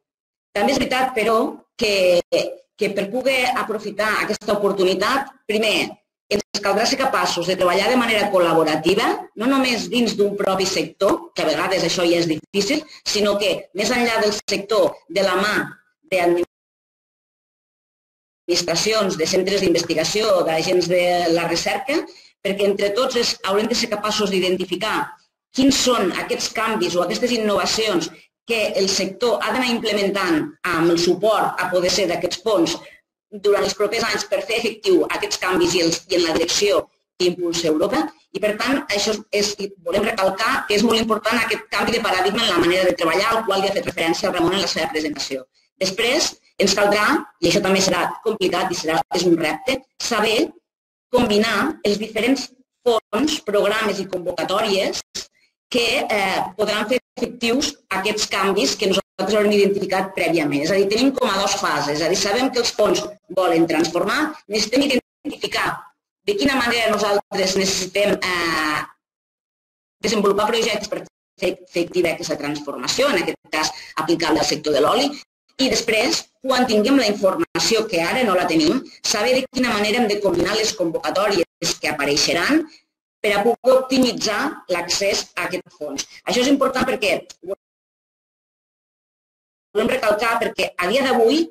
També és veritat, però, que, que per poder aprofitar aquesta oportunitat, primer, ens caldrà ser capaços de treballar de manera col·laborativa, no només dins d'un propi sector, que a vegades això ja és difícil, sinó que més enllà del sector, de la mà d'administracions, de centres d'investigació, d'agents de la recerca, perquè entre tots és, haurem de ser capaços d'identificar quins són aquests canvis o aquestes innovacions que el sector ha d'anar implementant amb el suport a poder ser d'aquests fons durant els propers anys per fer efectiu aquests canvis i, els, i en la direcció que impulsa Europa. I, per tant, això és, volem recalcar que és molt important aquest canvi de paradigma en la manera de treballar, al qual ja ha fet referència el Ramon en la seva presentació. Després, ens caldrà, i això també serà complicat i serà, és un repte, saber combinar els diferents fons, programes i convocatòries que eh, podran fer efectius aquests canvis que nosaltres haurem identificat prèviament. És a dir, tenim com a dues fases. És a dir, sabem que els fons volen transformar, necessitem identificar de quina manera nosaltres necessitem eh, desenvolupar projectes per fer efectiva aquesta transformació, en aquest cas aplicable al sector de l'oli, i després, quan tinguem la informació que ara no la tenim, saber de quina manera hem de combinar les convocatòries que apareixeran per a poder optimitzar l'accés a aquest fons. Això és important perquè volem recalcar perquè a dia d'avui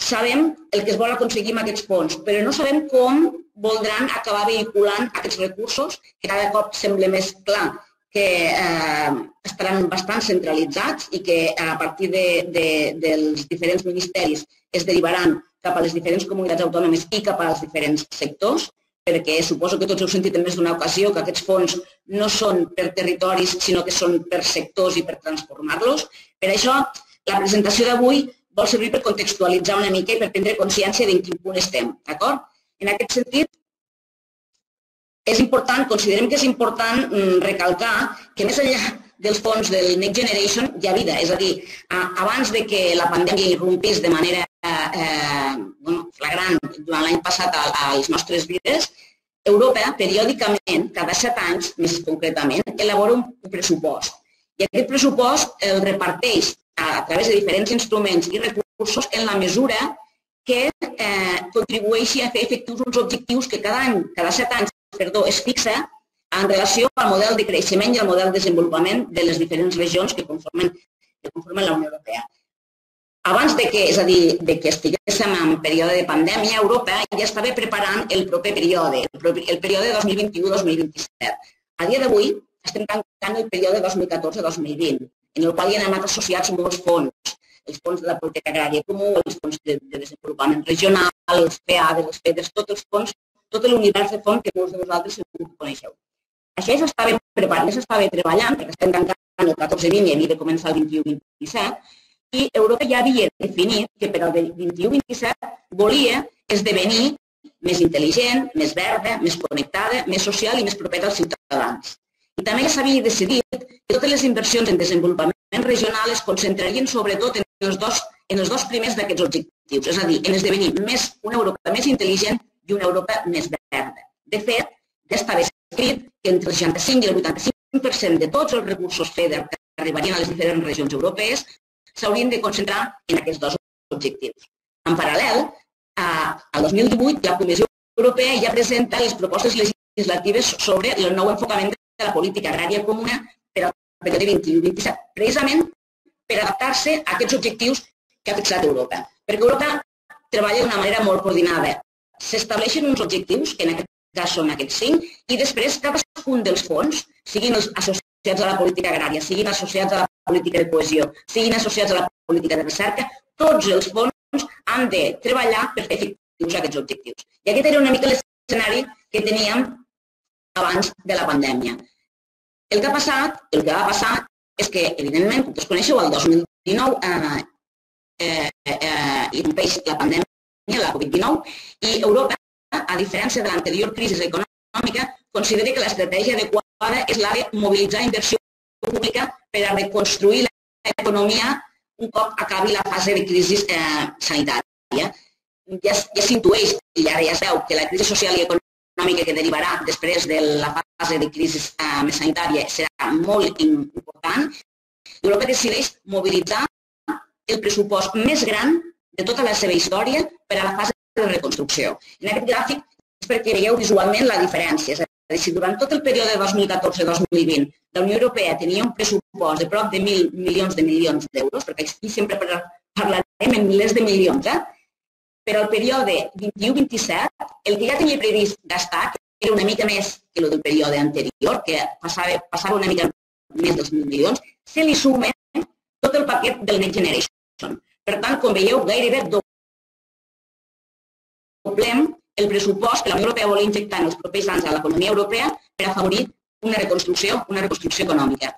sabem el que es vol aconseguir amb aquests fons, però no sabem com voldran acabar vehiculant aquests recursos, que cada cop sembla més clar que eh, estaran bastant centralitzats i que a partir de, de, dels diferents ministeris es derivaran cap a les diferents comunitats autònomes i cap als diferents sectors, perquè suposo que tots heu sentit en més d'una ocasió que aquests fons no són per territoris, sinó que són per sectors i per transformar-los. Per això, la presentació d'avui vol servir per contextualitzar una mica i per prendre consciència d'en quin punt estem. D'acord? En aquest sentit, és important, considerem que és important mm, recalcar que més enllà dels fons del Next Generation ha vida. És a dir, abans de que la pandèmia irrompís de manera eh, bueno, flagrant durant l'any passat a, a les nostres vides, Europa periòdicament, cada set anys més concretament, elabora un pressupost. I aquest pressupost el reparteix a, a través de diferents instruments i recursos en la mesura que eh, contribueixi a fer efectius uns objectius que cada any, cada set anys, perdó, es fixa en relació al model de creixement i al model de desenvolupament de les diferents regions que conformen, que conformen la Unió Europea. Abans de que, és a dir, de que estiguéssim en període de pandèmia, Europa ja estava preparant el proper període, el període 2021-2027. A dia d'avui estem tancant el període 2014-2020, en el qual hi han anat associats molts fons, els fons de la política agrària comú, els fons de, de desenvolupament regional, els PAD, els FEDES, tots els fons, tot l'univers de fons que molts de vosaltres segur que coneixeu. Això ja s'estava preparant, ja s'estava treballant, perquè estem tancant el 14-20 i havia de començar el 21-27, i Europa ja havia definit que per al 21-27 volia esdevenir més intel·ligent, més verda, més connectada, més social i més propera als ciutadans. I també s'havia decidit que totes les inversions en desenvolupament regional es concentrarien sobretot en els dos, en els dos primers d'aquests objectius, és a dir, en esdevenir més una Europa més intel·ligent i una Europa més verda. De fet, ja estava escrit que entre el 65 i el 85% de tots els recursos FEDER que arribarien a les diferents regions europees s'haurien de concentrar en aquests dos objectius. En paral·lel, al 2018 la Comissió Europea ja presenta les propostes legislatives sobre el nou enfocament de la política agrària comuna per al període 21-27, precisament per adaptar-se a aquests objectius que ha fixat Europa. Perquè Europa treballa d'una manera molt coordinada. S'estableixen uns objectius, que en aquest cas són aquests cinc, i després cadascun dels fons, siguin els associats a la política agrària, siguin associats a la política de cohesió, siguin associats a la política de recerca, tots els fons han de treballar per fer efectius aquests objectius. I aquest era una mica l'escenari que teníem abans de la pandèmia. El que ha passat, el que va passar és que, evidentment, com tots coneixeu, el 2019 eh, eh, eh, irrompeix la pandèmia, la Covid-19, i Europa, a diferència de l'anterior crisi econòmica, considera que l'estratègia adequada és la de mobilitzar inversió pública per a reconstruir l'economia un cop acabi la fase de crisi eh, sanitària. Ja, ja s'intueix, i ara ja es veu, que la crisi social i econòmica que derivarà després de la fase de crisi eh, sanitària serà molt important. Europa decideix mobilitzar el pressupost més gran de tota la seva història per a la fase de reconstrucció. En aquest gràfic és perquè veieu visualment la diferència. És a dir, si durant tot el període 2014-2020 la Unió Europea tenia un pressupost de prop de 1.000 milions de milions d'euros, perquè aquí sempre parlarem en milers de milions, eh? però el període 21-27, el que ja tenia previst gastar, que era una mica més que el del període anterior, que passava, passava una mica més dels 1.000 milions, se li suma tot el paquet del Next Generation. Per tant, com veieu, gairebé doblem el pressupost que la Unió Europea volia injectar en els propers anys a l'economia europea per afavorir una reconstrucció, una reconstrucció econòmica.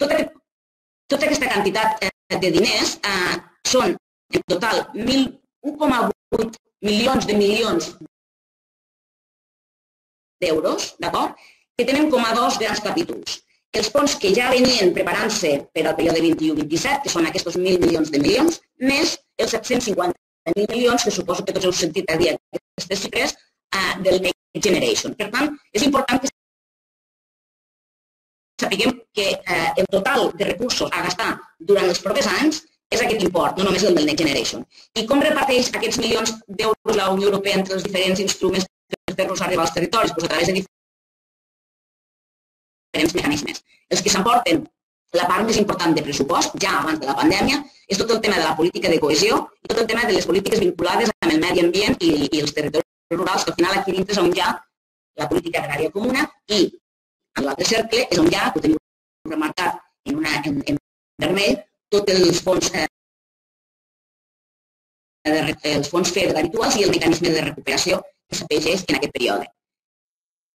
Tota, tota aquesta quantitat eh, de diners eh, són en total 1,8 milions de milions d'euros, d'acord? Que tenen com a dos grans capítols. Els fons que ja venien preparant-se per al període 21-27, que són aquests 1.000 milions de milions, més els 750.000 milions, que suposo que tots heu sentit a dir aquestes xifres, eh, del Next Generation. Per tant, és important que sapiguem que eh, el total de recursos a gastar durant els propers anys és aquest import, no només el del Next Generation. I com reparteix aquests milions d'euros la Unió Europea entre els diferents instruments per fer-los arribar als territoris? Pues a través de diferents mecanismes. Els que s'emporten la part més important de pressupost, ja abans de la pandèmia, és tot el tema de la política de cohesió i tot el tema de les polítiques vinculades amb el medi ambient i, i els territoris rurals, que al final aquí dintre és on hi ha la política agrària comuna i en l'altre cercle és on hi ha, que ho teniu remarcat en, una, en, en vermell, tots els fons eh, els fons FEDER habituals i el mecanisme de recuperació que s'afegeix en aquest període.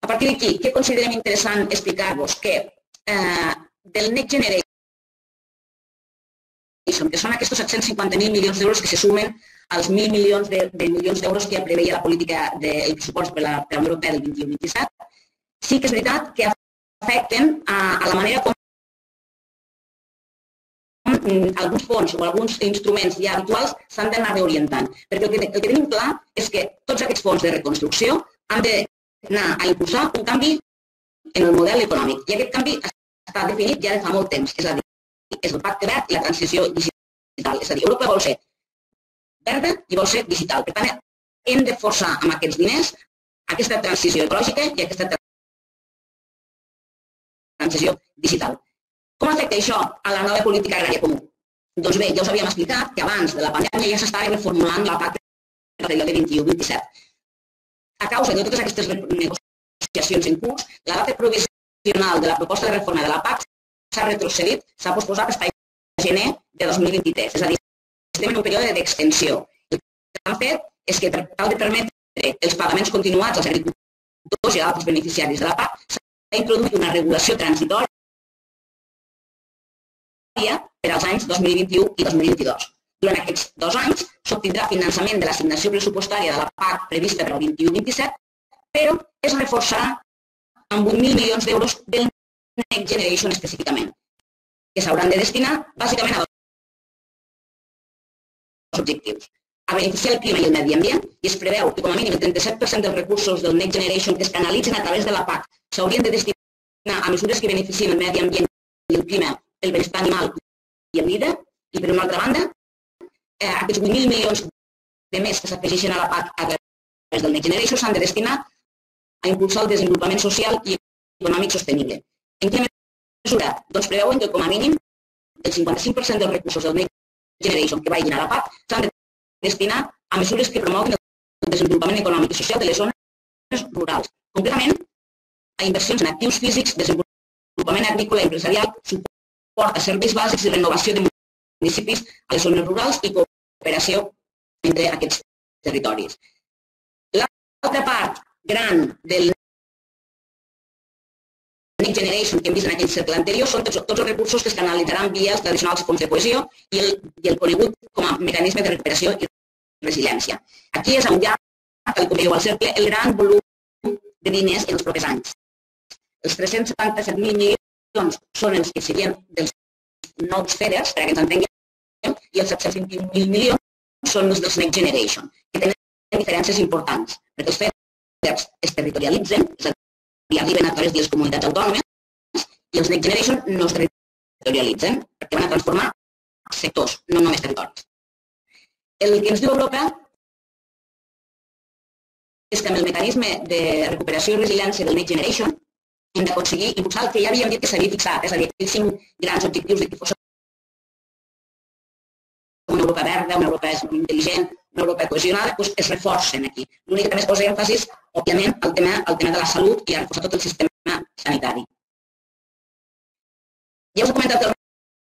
A partir d'aquí, què considerem interessant explicar-vos? Que eh, del Next Generation, que són aquests 750.000 milions d'euros que se sumen als 1.000 milions de, de milions d'euros que ja preveia la política del de, pressupost per la, per la Unió Europea del 21-27, sí que és veritat que afecten a, a la manera com alguns fons o alguns instruments ja habituals s'han d'anar reorientant. Perquè el que, el que tenim clar és que tots aquests fons de reconstrucció han d'anar a impulsar un canvi en el model econòmic. I aquest canvi està definit ja de fa molt temps. És a dir, és el pacte verd i la transició digital. És a dir, Europa vol ser verda i vol ser digital. Per tant, hem de forçar amb aquests diners aquesta transició ecològica i aquesta transició digital. Com afecta això a la nova política agrària comú? Doncs bé, ja us havíem explicat que abans de la pandèmia ja s'estava reformulant la PAC del període 21-27. A causa de totes aquestes negociacions en curs, la data provisional de la proposta de reforma de la PAC s'ha retrocedit, s'ha posposat fins a gener de 2023. És a dir, estem en un període d'extensió. El que han fet és que per tal de permetre els pagaments continuats als agricultors i altres beneficiaris de la PAC, s'ha introduït una regulació transitòria per als anys 2021 i 2022. Durant aquests dos anys s'obtindrà finançament de l'assignació pressupostària de la PAC prevista per al 21-27, però es reforçarà amb 8.000 milions d'euros del Next Generation específicament, que s'hauran de destinar bàsicament a dos objectius. A beneficiar el clima i el medi ambient i es preveu que com a mínim el 37% dels recursos del Next Generation que es canalitzen a través de la PAC s'haurien de destinar a mesures que beneficien el medi ambient i el clima, el benestar animal i el vida, i per una altra banda, eh, aquests 8.000 milions de més que s'afegeixen a la PAC a través del Next Generation s'han de destinar a impulsar el desenvolupament social i econòmic sostenible. En què mesura? Doncs preveuen que com a mínim el 55% dels recursos del Next Generation que vagin a la PAC s'han de destinar a mesures que promoguin el desenvolupament econòmic i social de les zones rurals. Concretament, a inversions en actius físics, desenvolupament agrícola i empresarial, suport a serveis bàsics i renovació de municipis a les zones rurals i cooperació entre aquests territoris. L'altra part gran del Next Generation que hem vist en aquell cercle anterior són tots, tots els recursos que es canalitzaran via els tradicionals fons de cohesió i el, i el conegut com a mecanisme de recuperació i resiliència. Aquí és on hi ha, tal com veieu al cercle, el gran volum de diners en els propers anys. Els 377.000 milions són els que serien dels nous FEDERs, per a que ens entenguem, i els 721.000 milions són els dels Next Generation, que tenen diferències importants, perquè els FEDERs es territorialitzen, és a dir, arriben a través de les comunitats autònomes, i els Next Generation no es territorialitzen, perquè van a transformar sectors, no només territoris. El que ens diu Europa és que amb el mecanisme de recuperació i resiliència del Next Generation hem d'aconseguir impulsar el que ja havíem dit que s'havia fixat, és a dir, els cinc grans objectius de que fos una Europa verda, una Europa intel·ligent, Europa cohesionada, doncs es reforcen aquí. L'únic que es posa èmfasis, òbviament, el tema, el tema de la salut i a reforçar tot el sistema sanitari. Ja us he comentat el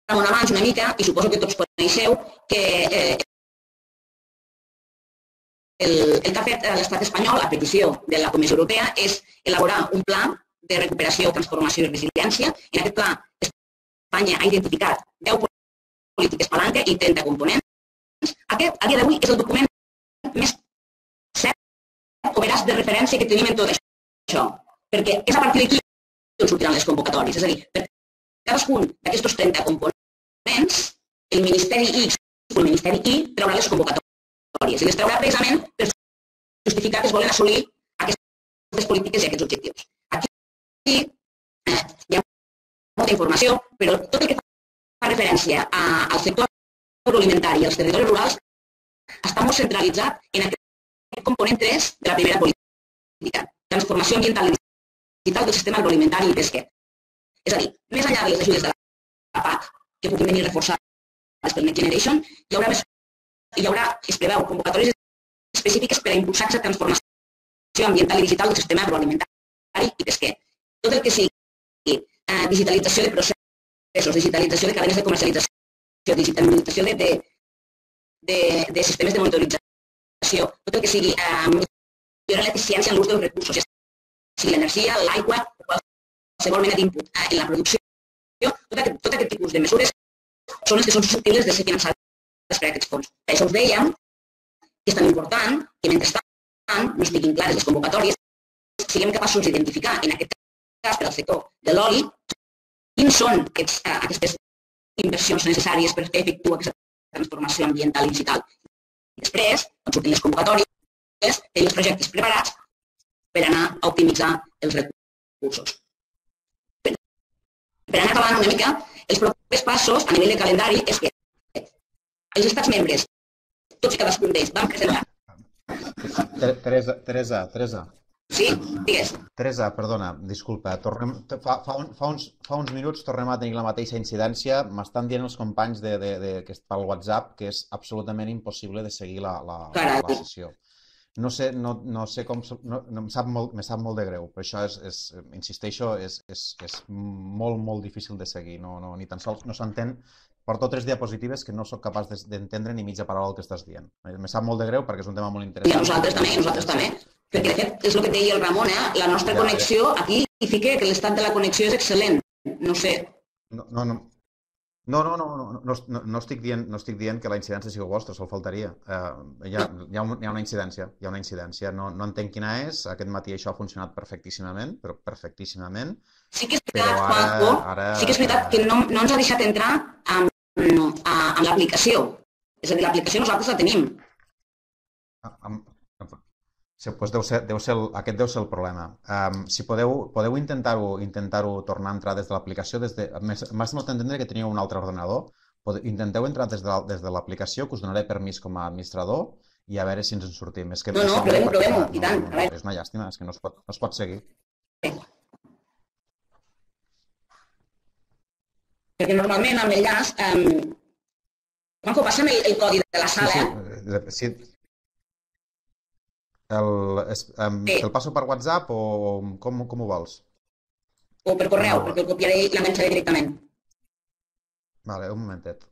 Ramon abans una mica, i suposo que tots coneixeu, que eh, el, el que ha fet l'estat espanyol a petició de la Comissió Europea és elaborar un pla de recuperació, transformació i resiliència. En aquest pla, Espanya ha identificat 10 polítiques palanca i 30 components. Aquest, a dia d'avui, és el document més cert o veraç de referència que tenim en tot això, perquè és a partir d'aquí on sortiran les convocatòries. És a dir, per cadascun d'aquests 30 components, el Ministeri X o el Ministeri Y traurà les convocatòries i les traurà precisament per justificar que es volen assolir aquestes polítiques i aquests objectius i eh, hi ha molta informació, però tot el que fa referència a, al sector agroalimentari i als territoris rurals està molt centralitzat en aquest component 3 de la primera política, transformació ambiental i digital del sistema agroalimentari i pesquer. És a dir, més enllà de les ajudes de la PAC, que puguin venir reforçades pel Next Generation, hi haurà, més, hi haurà es preveu convocatòries específiques per a impulsar aquesta transformació ambiental i digital del sistema agroalimentari i pesquer tot el que sigui eh, digitalització de processos, digitalització de cadenes de comercialització, digitalització de, de, de, de sistemes de monitorització, tot el que sigui eh, millorar l'eficiència en l'ús dels recursos, ja sigui l'energia, l'aigua, qualsevol mena d'input eh, en la producció, tot aquest, tot aquest tipus de mesures són les que són susceptibles de ser finançades per aquests fons. Per això us dèiem que és tan important que mentrestant no estiguin clares les convocatòries, siguem capaços d'identificar en aquest cas per al sector de l'oli, quins són aquests, eh, aquestes inversions necessàries per fer aquesta transformació ambiental i digital. I després, quan surtin les convocatòries, tenir els projectes preparats per anar a optimitzar els recursos. Per, per anar acabant una mica, els propers passos a nivell de calendari és que els estats membres tots i cadascun d'ells van presentar. Teresa, Teresa, Teresa. Sí, digues. Teresa, perdona, disculpa, tornem, fa, fa, un, fa, uns, fa uns minuts tornem a tenir la mateixa incidència. M'estan dient els companys de, de, de, que pel WhatsApp que és absolutament impossible de seguir la, la, la, la sessió. No sé, no, no sé com... No, no, em, sap molt, me sap molt de greu, però això és, és insisteixo, és, és, és molt, molt difícil de seguir. No, no, ni tan sols no s'entén porto tres diapositives que no sóc capaç d'entendre ni mitja paraula el que estàs dient. Me sap molt de greu perquè és un tema molt interessant. I a nosaltres també, nosaltres també. Perquè, de fet, és el que deia el Ramon, eh? la nostra ja, connexió, ja. aquí hi fica que l'estat de la connexió és excel·lent. No sé. No, no, no. No, no, no, no, no, no, no, estic dient, no estic dient que la incidència sigui vostra, se'l faltaria. Uh, hi, ha, hi, ha un, hi ha una incidència, hi ha una incidència. No, no entenc quina és, aquest matí això ha funcionat perfectíssimament, però perfectíssimament. Sí que és veritat, ara, ara... sí que és veritat que no, no ens ha deixat entrar amb a, a l'aplicació. És a dir, l'aplicació nosaltres la tenim. Sí, doncs deu ser, deu ser el, aquest deu ser el problema. Um, si podeu, podeu intentar-ho intentar tornar a entrar des de l'aplicació, des de, m'has de entendre que teniu un altre ordenador, intenteu entrar des de, l'aplicació, que us donaré permís com a administrador, i a veure si ens en sortim. És que no, no, provem, provem, i tant. No, no, és una llàstima, és que no es pot, no es pot seguir. Perquè normalment amb l'enllaç, eh, Juanjo, passa'm el, el codi de la sala. Sí, sí. sí. El, es, um, sí. el passo per WhatsApp o com, com ho vols? O per correu, no. perquè el copiaré i l'enganxaré directament. Vale, un momentet.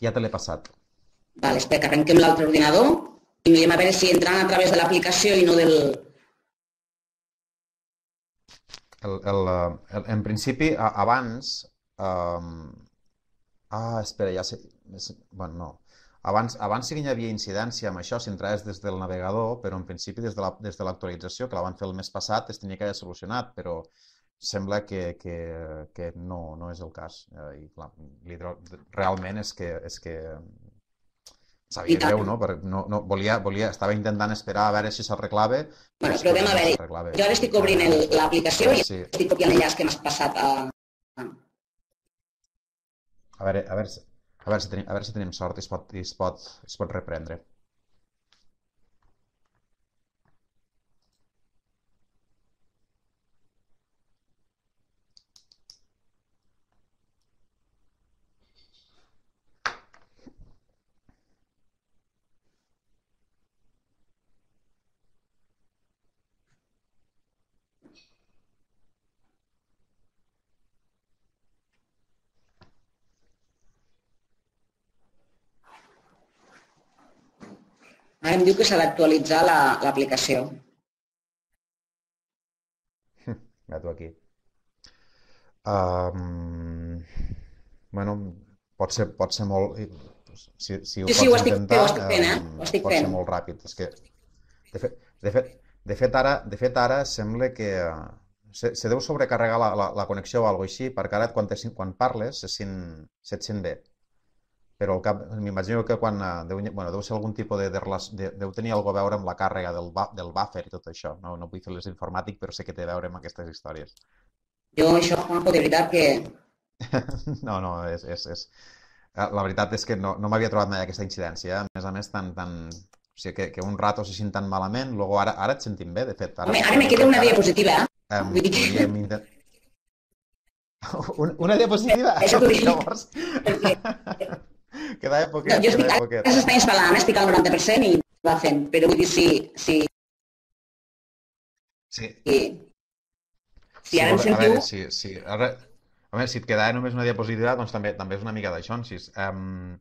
Ja te l'he passat. Vale, espera, que arrenquem l'altre ordinador i mirem a veure si entran a través de l'aplicació i no del... El, el, el, en principi, abans... Um... Ah, espera, ja sé... Bueno, no. Abans, abans sí que hi havia incidència amb això, si entraves des del navegador, però en principi des de l'actualització, la, que la van fer el mes passat, es tenia que haver solucionat, però sembla que, que, que no, no és el cas. Eh, I clar, realment és que, és que sabia greu, no? Perquè no, no, volia, volia, estava intentant esperar a veure si s'arreglava. Bueno, però anem a veure. Jo ara estic obrint l'aplicació i sí. estic copiant l'enllaç que m'has passat a... A veure, a veure, a veure, si tenim, a veure si tenim sort i es pot, i es pot, es pot reprendre. Ara em diu que s'ha d'actualitzar l'aplicació. La, tu aquí. Um, bueno, pot ser, pot ser molt... Si, si ho sí, sí, ho estic, intentar, ho estic fent, eh? Ho estic pot fent. ser molt ràpid. És que, de fet, de fet, de fet, ara, de fet ara sembla que se, se deu sobrecarregar la, la, la connexió o alguna així, perquè ara quan, te, quan parles se sent, se't sent bé però m'imagino que quan eh, deu, bueno, deu ser algun tipus de, de, de, deu tenir alguna a veure amb la càrrega del, del buffer i tot això. No, no vull fer les informàtic, però sé que té a veure amb aquestes històries. Jo això, Juanjo, de veritat que... no, no, és, és, és... Eh, la veritat és que no, no m'havia trobat mai aquesta incidència. A més a més, tan, tan... O sigui, que, que un rato se sent tan malament, luego ara, ara et sentim bé, de fet. Ara, Home, ara me queda una diapositiva. Um, Vull dir que... Intent... una diapositiva? Això t'ho dic. Llavors... Quedava poquet, no, jo estic, poquet. Ara s'està instal·lant, estic al 90% i va fent, però vull dir, si... si... Sí. Si, si ara em sentiu... A veure, si, si, ara, a veure, si et quedava només una diapositiva, doncs també també és una mica d'això. Si, um,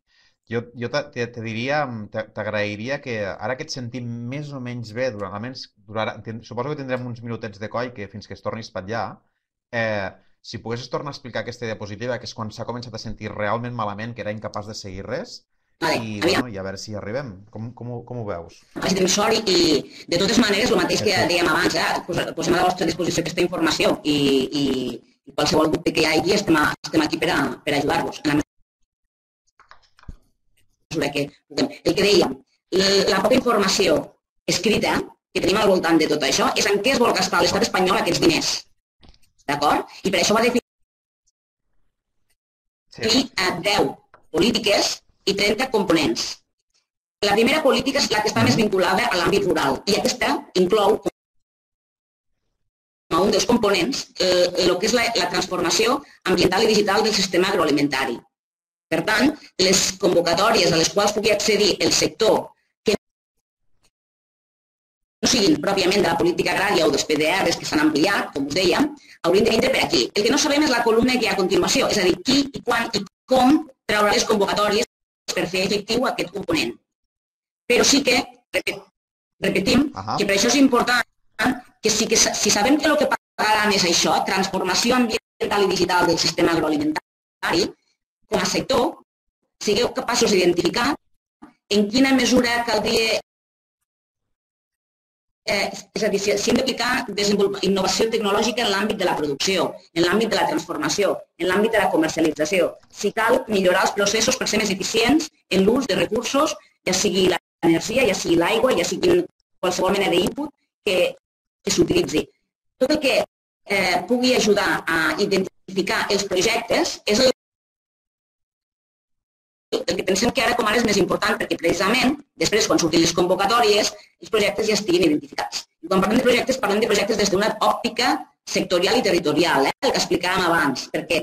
jo jo te, te, te diria, t'agrairia que ara que et sentim més o menys bé, durant, almenys, durarà, suposo que tindrem uns minutets de coi que fins que es torni a espatllar, eh, si poguessis tornar a explicar aquesta diapositiva, que és quan s'ha començat a sentir realment malament, que era incapaç de seguir res, Vale, i, bueno, i a veure si arribem. Com, com, com ho veus? Si tenim sort i, i, de totes maneres, el mateix que dèiem abans, eh? posem a la vostra disposició aquesta informació i, i, i qualsevol dubte que hi hagi estem, a, estem aquí per, a, per ajudar-vos. mesura que. El que dèiem, la poca informació escrita que tenim al voltant de tot això és en què es vol gastar l'estat espanyol aquests diners. D'acord? I per això va definir sí. 10 polítiques i 30 components. La primera política és la que està més vinculada a l'àmbit rural i aquesta inclou com a un dels components eh, el que és la, la transformació ambiental i digital del sistema agroalimentari. Per tant, les convocatòries a les quals pugui accedir el sector siguin pròpiament de la política agrària o dels PDRs que s'han ampliat, com us deia, haurien de vindre per aquí. El que no sabem és la columna que hi ha a continuació, és a dir, qui i quan i com treure les convocatòries per fer efectiu aquest component. Però sí que, repetim, uh -huh. que per això és important que, sí que si sabem que el que pagaran és això, transformació ambiental i digital del sistema agroalimentari, com a sector, sigueu capaços d'identificar en quina mesura caldria eh, és a dir, si, hem d'aplicar innovació tecnològica en l'àmbit de la producció, en l'àmbit de la transformació, en l'àmbit de la comercialització. Si cal millorar els processos per ser més eficients en l'ús de recursos, ja sigui l'energia, ja sigui l'aigua, ja sigui qualsevol mena d'input que, que s'utilitzi. Tot el que eh, pugui ajudar a identificar els projectes és el el que pensem que ara com ara és més important perquè precisament després quan surtin les convocatòries els projectes ja estiguin identificats. I quan parlem de projectes parlem de projectes des d'una òptica sectorial i territorial, eh? el que explicàvem abans, perquè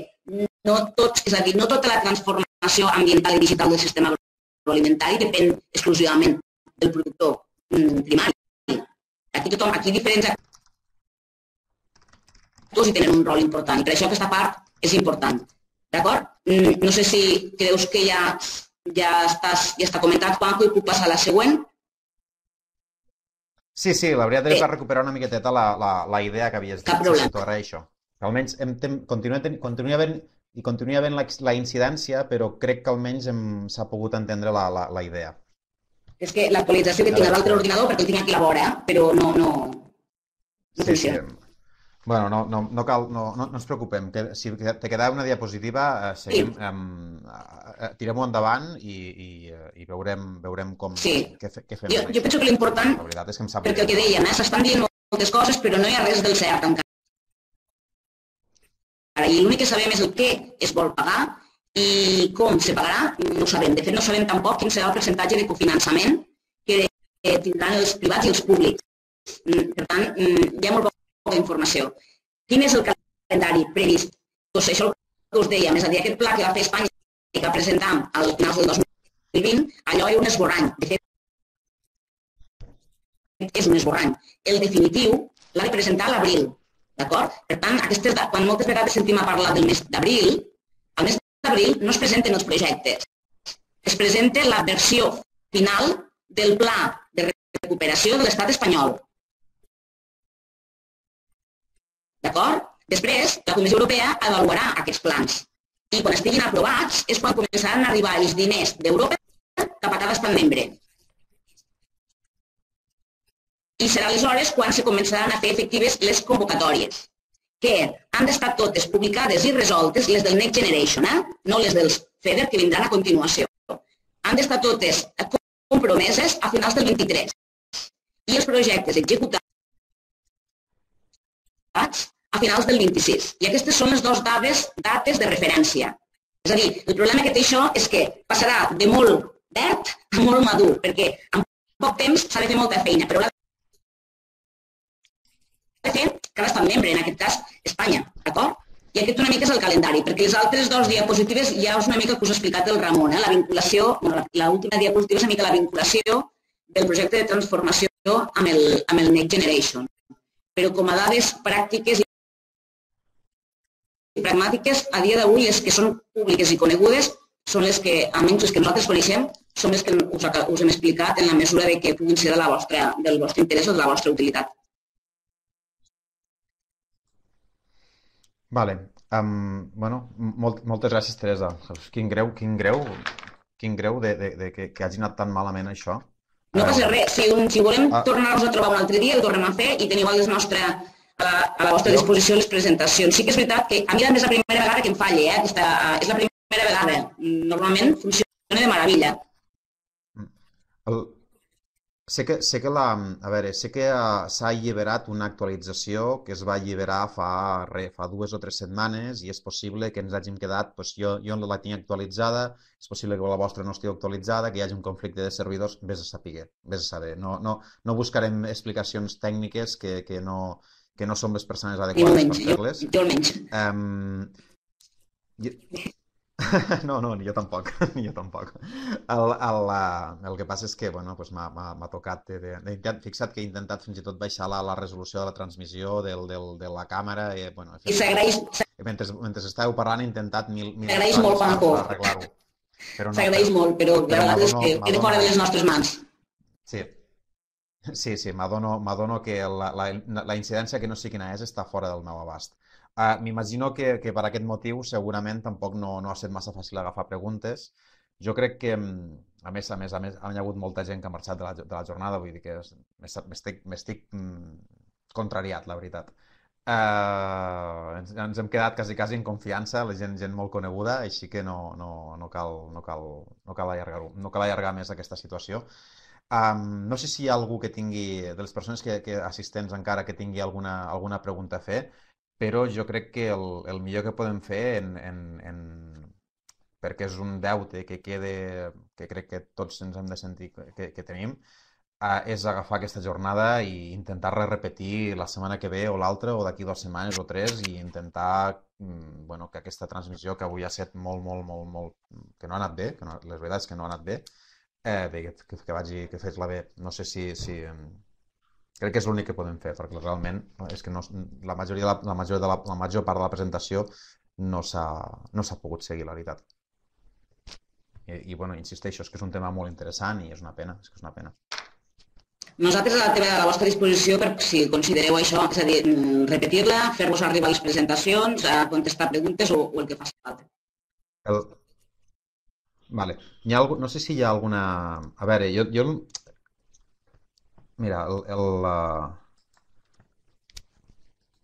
no tots, és a dir, no tota la transformació ambiental i digital del sistema agroalimentari depèn exclusivament del productor mm, primari. Aquí tothom, aquí diferents actors hi tenen un rol important i per això aquesta part és important. D'acord? Mm, no sé si creus que ja, ja, estàs, ja està comentat, Juanjo, i puc passar a la següent. Sí, sí, la veritat és que recuperar una miqueteta la, la, la idea que havies dit. Cap problema. Sí, T'ho agraeixo. Almenys hem, tem, continua, ten, continua havent i continua havent la, la incidència, però crec que almenys s'ha pogut entendre la, la, la idea. És que l'actualització que tinc a l'altre ordinador, perquè el tinc aquí a la vora, però no, no, no sí, funciona. Sí. Bueno, no, no, no cal, no, no, no ens preocupem. Que, si te queda una diapositiva, eh, seguim, sí. eh, tirem-ho endavant i, i, i veurem, veurem com, sí. què, què fem. Jo, jo penso que l'important, és que em perquè el que dèiem, eh, s'estan dient moltes coses, però no hi ha res del cert encara. I l'únic que sabem és el què es vol pagar i com se pagarà, no ho sabem. De fet, no sabem tampoc quin serà el percentatge de cofinançament que tindran els privats i els públics. Mm, per tant, mm, hi ha molt poca informació. Quin és el calendari previst? Doncs això que us dèiem, és a dir, aquest pla que va fer Espanya i que presentam al final del 2020, allò és un esborrany. De fet, és un esborrany. El definitiu l'ha de presentar a l'abril. D'acord? Per tant, aquestes, quan moltes vegades sentim a parlar del mes d'abril, al mes d'abril no es presenten els projectes. Es presenta la versió final del pla de recuperació de l'estat espanyol. D'acord? Després, la Comissió Europea avaluarà aquests plans. I quan estiguin aprovats és quan començaran a arribar els diners d'Europa cap a cada estat membre. I serà aleshores quan se començaran a fer efectives les convocatòries que han d'estar totes publicades i resoltes, les del Next Generation, eh? no les dels FEDER que vindran a continuació. Han d'estar totes compromeses a finals del 23 i els projectes executats a finals del 26. I aquestes són les dues dades, dates de referència. És a dir, el problema que té això és que passarà de molt verd a molt madur, perquè en poc temps s'ha de fer molta feina, però de fer cada estat membre, en aquest cas Espanya, d'acord? I aquest una mica és el calendari, perquè les altres dues diapositives ja és una mica que us ha explicat el Ramon, eh? la vinculació, bueno, l'última diapositiva és una mica la vinculació del projecte de transformació amb el, amb el Next Generation. Però com a dades pràctiques i pragmàtiques, a dia d'avui les que són públiques i conegudes són les que, almenys les que nosaltres coneixem, són les que us, us hem explicat en la mesura de que puguin ser de la vostra, del vostre interès o de la vostra utilitat. Vale. Um, bueno, molt, moltes gràcies, Teresa. Quin greu, quin greu, quin greu de, de, de que, que hagi anat tan malament això. No passa res. Si, si volem ah. tornar-nos a trobar un altre dia, ho tornem a fer i teniu a, les nostre, a, la, a la vostra disposició les presentacions. Sí que és veritat que a mi és la primera vegada que em falli, eh? Aquesta, és la primera vegada. Normalment funciona de meravella. El, Sé que, sé que la, a veure, sé que eh, s'ha alliberat una actualització que es va alliberar fa, re, fa dues o tres setmanes i és possible que ens hàgim quedat, doncs jo, jo la tinc actualitzada, és possible que la vostra no estigui actualitzada, que hi hagi un conflicte de servidors, vés a saber, vés a saber. No, no, no buscarem explicacions tècniques que, que, no, que no som les persones adequades per fer-les. Jo, jo almenys. Um, No, no, ni jo tampoc, ni jo tampoc. El, el, el que passa és que, bueno, pues m'ha tocat, de, de, de, fixat que he intentat fins i tot baixar la, la resolució de la transmissió del, del, de la càmera. I, bueno, I s'agraeix... Mentre, mentre estàveu parlant he intentat mil, mil S'agraeix molt, Paco. arreglar-ho. No, s'agraeix molt, però, però a vegades no, que queda fora de les nostres mans. Sí, sí, sí m'adono que la, la, la incidència que no sé quina és està fora del meu abast. Uh, M'imagino que, que per aquest motiu segurament tampoc no, no ha estat massa fàcil agafar preguntes. Jo crec que, mm, a més, a més, a més, ha hagut molta gent que ha marxat de la, de la jornada, vull dir que m'estic mm, contrariat, la veritat. Uh, ens, ens hem quedat quasi, quasi en confiança, la gent, gent molt coneguda, així que no, no, no cal, no cal, no cal allargar no cal allargar més aquesta situació. Um, no sé si hi ha algú que tingui, de les persones que, que assistents encara, que tingui alguna, alguna pregunta a fer, però jo crec que el, el millor que podem fer en, en, en, perquè és un deute que quede, que crec que tots ens hem de sentir que, que tenim, uh, és agafar aquesta jornada i intentar repetir la setmana que ve o l'altra o d'aquí dues setmanes o tres i intentar mm, bueno, que aquesta transmissió que avui ha estat molt, molt, molt, molt... que no ha anat bé, que no, les veritats que no ha anat bé, eh, bé que, que, que, vagi, que fes-la bé. No sé si, si, Crec que és l'únic que podem fer, perquè realment és que no, la, majoria la, la, major de la, la major part de la presentació no s'ha no pogut seguir, la veritat. I, I, bueno, insisteixo, és que és un tema molt interessant i és una pena, és que és una pena. Nosaltres a la, teva, a la vostra disposició per si considereu això, és a dir, mm, repetir-la, fer-vos arribar les presentacions, a contestar preguntes o, o el que faci falta. El... Vale. Hi ha algú... No sé si hi ha alguna... A veure, jo, jo Mira, el, el uh...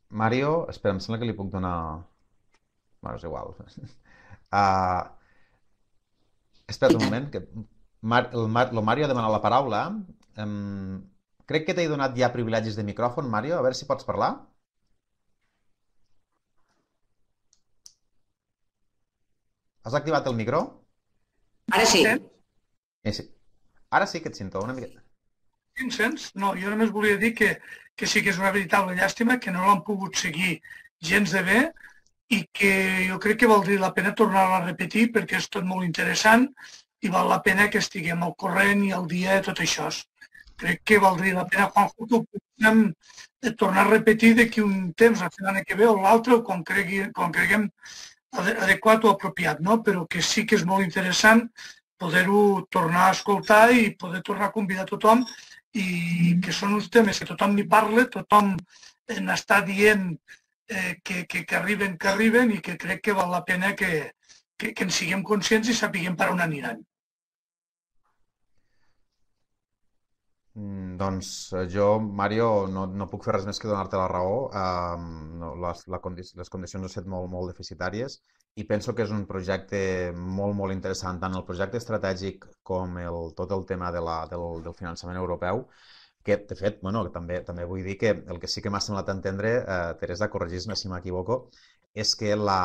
Mario... Espera, em sembla que li puc donar... Bueno, és igual. Uh... Espera un moment, que Mar... el, Mar... el Mario ha demanat la paraula. Um... Crec que t'he donat ja privilegis de micròfon, Mario. A veure si pots parlar. Has activat el micro? Ara sí. sí. Ara sí que et sento una mica. Vincents, no, jo només volia dir que, que sí que és una veritable llàstima que no l'han pogut seguir gens de bé i que jo crec que valdria la pena tornar-la a repetir perquè és tot molt interessant i val la pena que estiguem al corrent i al dia de tot això. Crec que valdria la pena, Juanjo, que ho puguem tornar a repetir d'aquí un temps, la setmana que ve o l'altre, quan, cregui, quan creguem adequat o apropiat, no? però que sí que és molt interessant poder-ho tornar a escoltar i poder tornar a convidar tothom i que són uns temes que tothom n'hi parla, tothom n'està dient eh, que, que, que arriben, que arriben i que crec que val la pena que, que, que en siguem conscients i sapiguem per on aniran. Mm, doncs eh, jo, Mario, no, no puc fer res més que donar-te la raó. Um, no, les, la condi les condicions han estat molt, molt deficitàries i penso que és un projecte molt, molt interessant, tant el projecte estratègic com el, tot el tema de la, del, del finançament europeu, que, de fet, bueno, també, també vull dir que el que sí que m'ha semblat entendre, eh, Teresa, corregis-me si m'equivoco, és que la,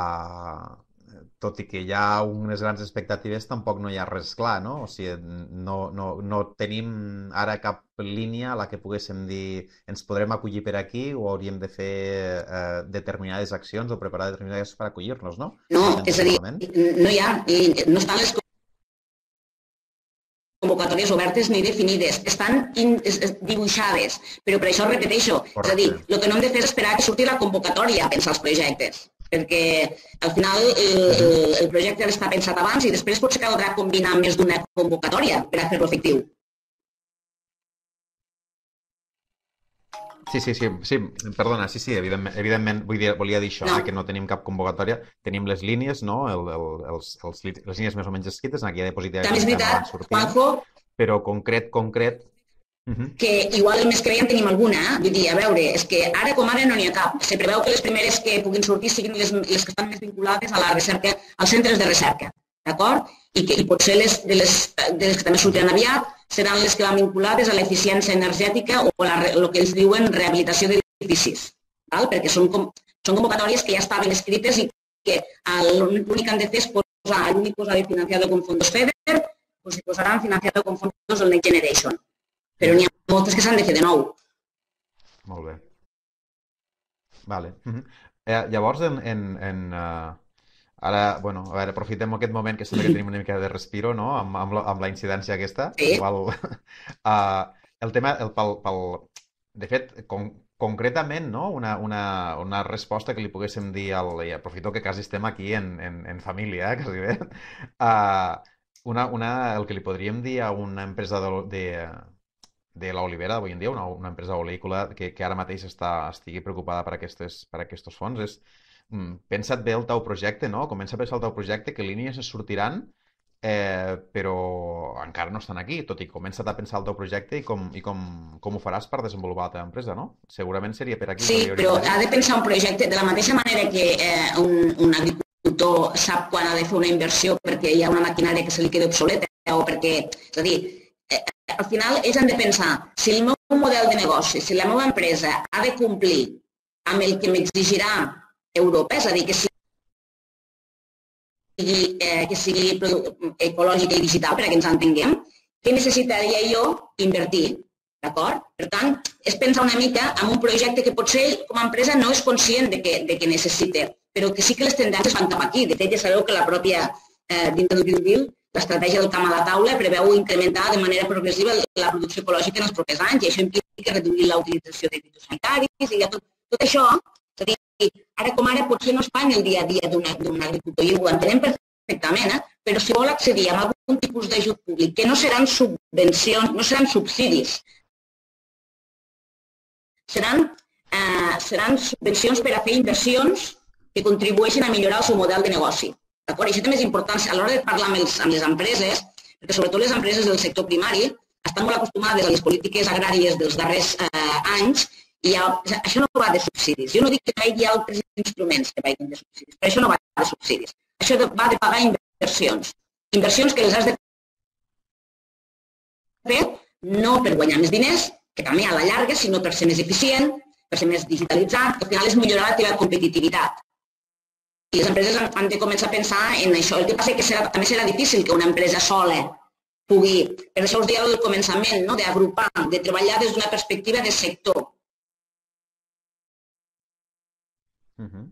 tot i que hi ha unes grans expectatives, tampoc no hi ha res clar, no? O sigui, no, no, no tenim ara cap línia a la que poguéssim dir ens podrem acollir per aquí o hauríem de fer eh, determinades accions o preparar determinades per acollir-nos, no? No, és a dir, no hi ha, no estan les convocatòries obertes ni definides, estan in, dibuixades, però per això repeteixo, Correcte. és a dir, el que no hem de fer és esperar que surti la convocatòria a pensar els projectes perquè al final el, el, el projecte ha d'estar pensat abans i després potser caldrà combinar més d'una convocatòria per a fer-lo efectiu. Sí, sí, sí, sí, perdona, sí, sí, evidentment, evidentment vull dir, volia dir això, no. eh, que no tenim cap convocatòria, tenim les línies, no?, el, el, els, els, les línies més o menys escrites, aquí hi ha diapositiva També és veritat, Juanjo, però concret, concret. Que igual mes que ve en tenim alguna, eh? vull dir, a veure, és que ara com ara no n'hi ha cap. Se preveu que les primeres que puguin sortir siguin les, les que estan més vinculades a la recerca, als centres de recerca, d'acord? I, que, I potser les, de, les, de les que també sortiran aviat seran les que van vinculades a l'eficiència energètica o la, el que ells diuen rehabilitació d'edificis, perquè són, com, són convocatòries que ja estaven escrites i que l'únic que han de fer és posar, l'únic posar de financiado con fondos FEDER, pues posaran financiado con fondos del Next Generation. Però n'hi ha moltes que s'han de fer de nou. Molt bé. Vale. -huh. eh, llavors, en, en, en, uh, Ara, bueno, a veure, aprofitem aquest moment que sembla que tenim una mica de respiro, no?, amb, amb, la, amb la incidència aquesta. Sí. Igual, uh, el tema, el, pel, pel, de fet, con, concretament, no?, una, una, una resposta que li poguéssim dir al... I aprofito que quasi estem aquí en, en, en família, eh, quasi bé. Uh, una, una, el que li podríem dir a una empresa de, de, de l'Olivera avui en dia, una, una empresa oleícola que, que ara mateix està, estigui preocupada per, aquestes, per aquests fons, és mm, pensa't bé el teu projecte, no? Comença a pensar el teu projecte, que línies es sortiran, eh, però encara no estan aquí, tot i comença a pensar el teu projecte i com, i com, com ho faràs per desenvolupar la teva empresa, no? Segurament seria per aquí. Sí, però ha de pensar un projecte de la mateixa manera que eh, un, un agricultor sap quan ha de fer una inversió perquè hi ha una maquinària que se li queda obsoleta o perquè, és a dir, al final ells han de pensar si el meu model de negoci, si la meva empresa ha de complir amb el que m'exigirà Europa, és a dir, que sigui, eh, que sigui ecològica i digital, per a que ens entenguem, què necessitaria jo invertir? D'acord? Per tant, és pensar una mica en un projecte que potser com a empresa no és conscient de que, de que necessita, però que sí que les tendències van cap aquí. De fet, ja sabeu que la pròpia, eh, dintre del Green l'estratègia del camp a la taula preveu incrementar de manera progressiva la producció ecològica en els propers anys i això implica reduir la utilització de fitosanitaris i tot, tot això és a dir, ara com ara potser no es fa en el dia a dia d'un agricultor i ho entenem perfectament, eh? però si vol accedir a algun tipus d'ajut públic, que no seran subvencions, no seran subsidis, seran, eh, seran subvencions per a fer inversions que contribueixen a millorar el seu model de negoci. D'acord? Això també és important a l'hora de parlar amb, els, amb les empreses, perquè sobretot les empreses del sector primari estan molt acostumades a les polítiques agràries dels darrers eh, anys i ha, això no va de subsidis. Jo no dic que hi hagi altres instruments que vagin de subsidis, però això no va de subsidis. Això va de pagar inversions. Inversions que les has de fer no per guanyar més diners, que també a la llarga, sinó per ser més eficient, per ser més digitalitzat, al final és millorar la teva competitivitat. I les empreses han de començar a pensar en això. El que passa que serà, també serà difícil que una empresa sola pugui, per això us deia al començament, no? d'agrupar, de treballar des d'una perspectiva de sector, Uh -huh.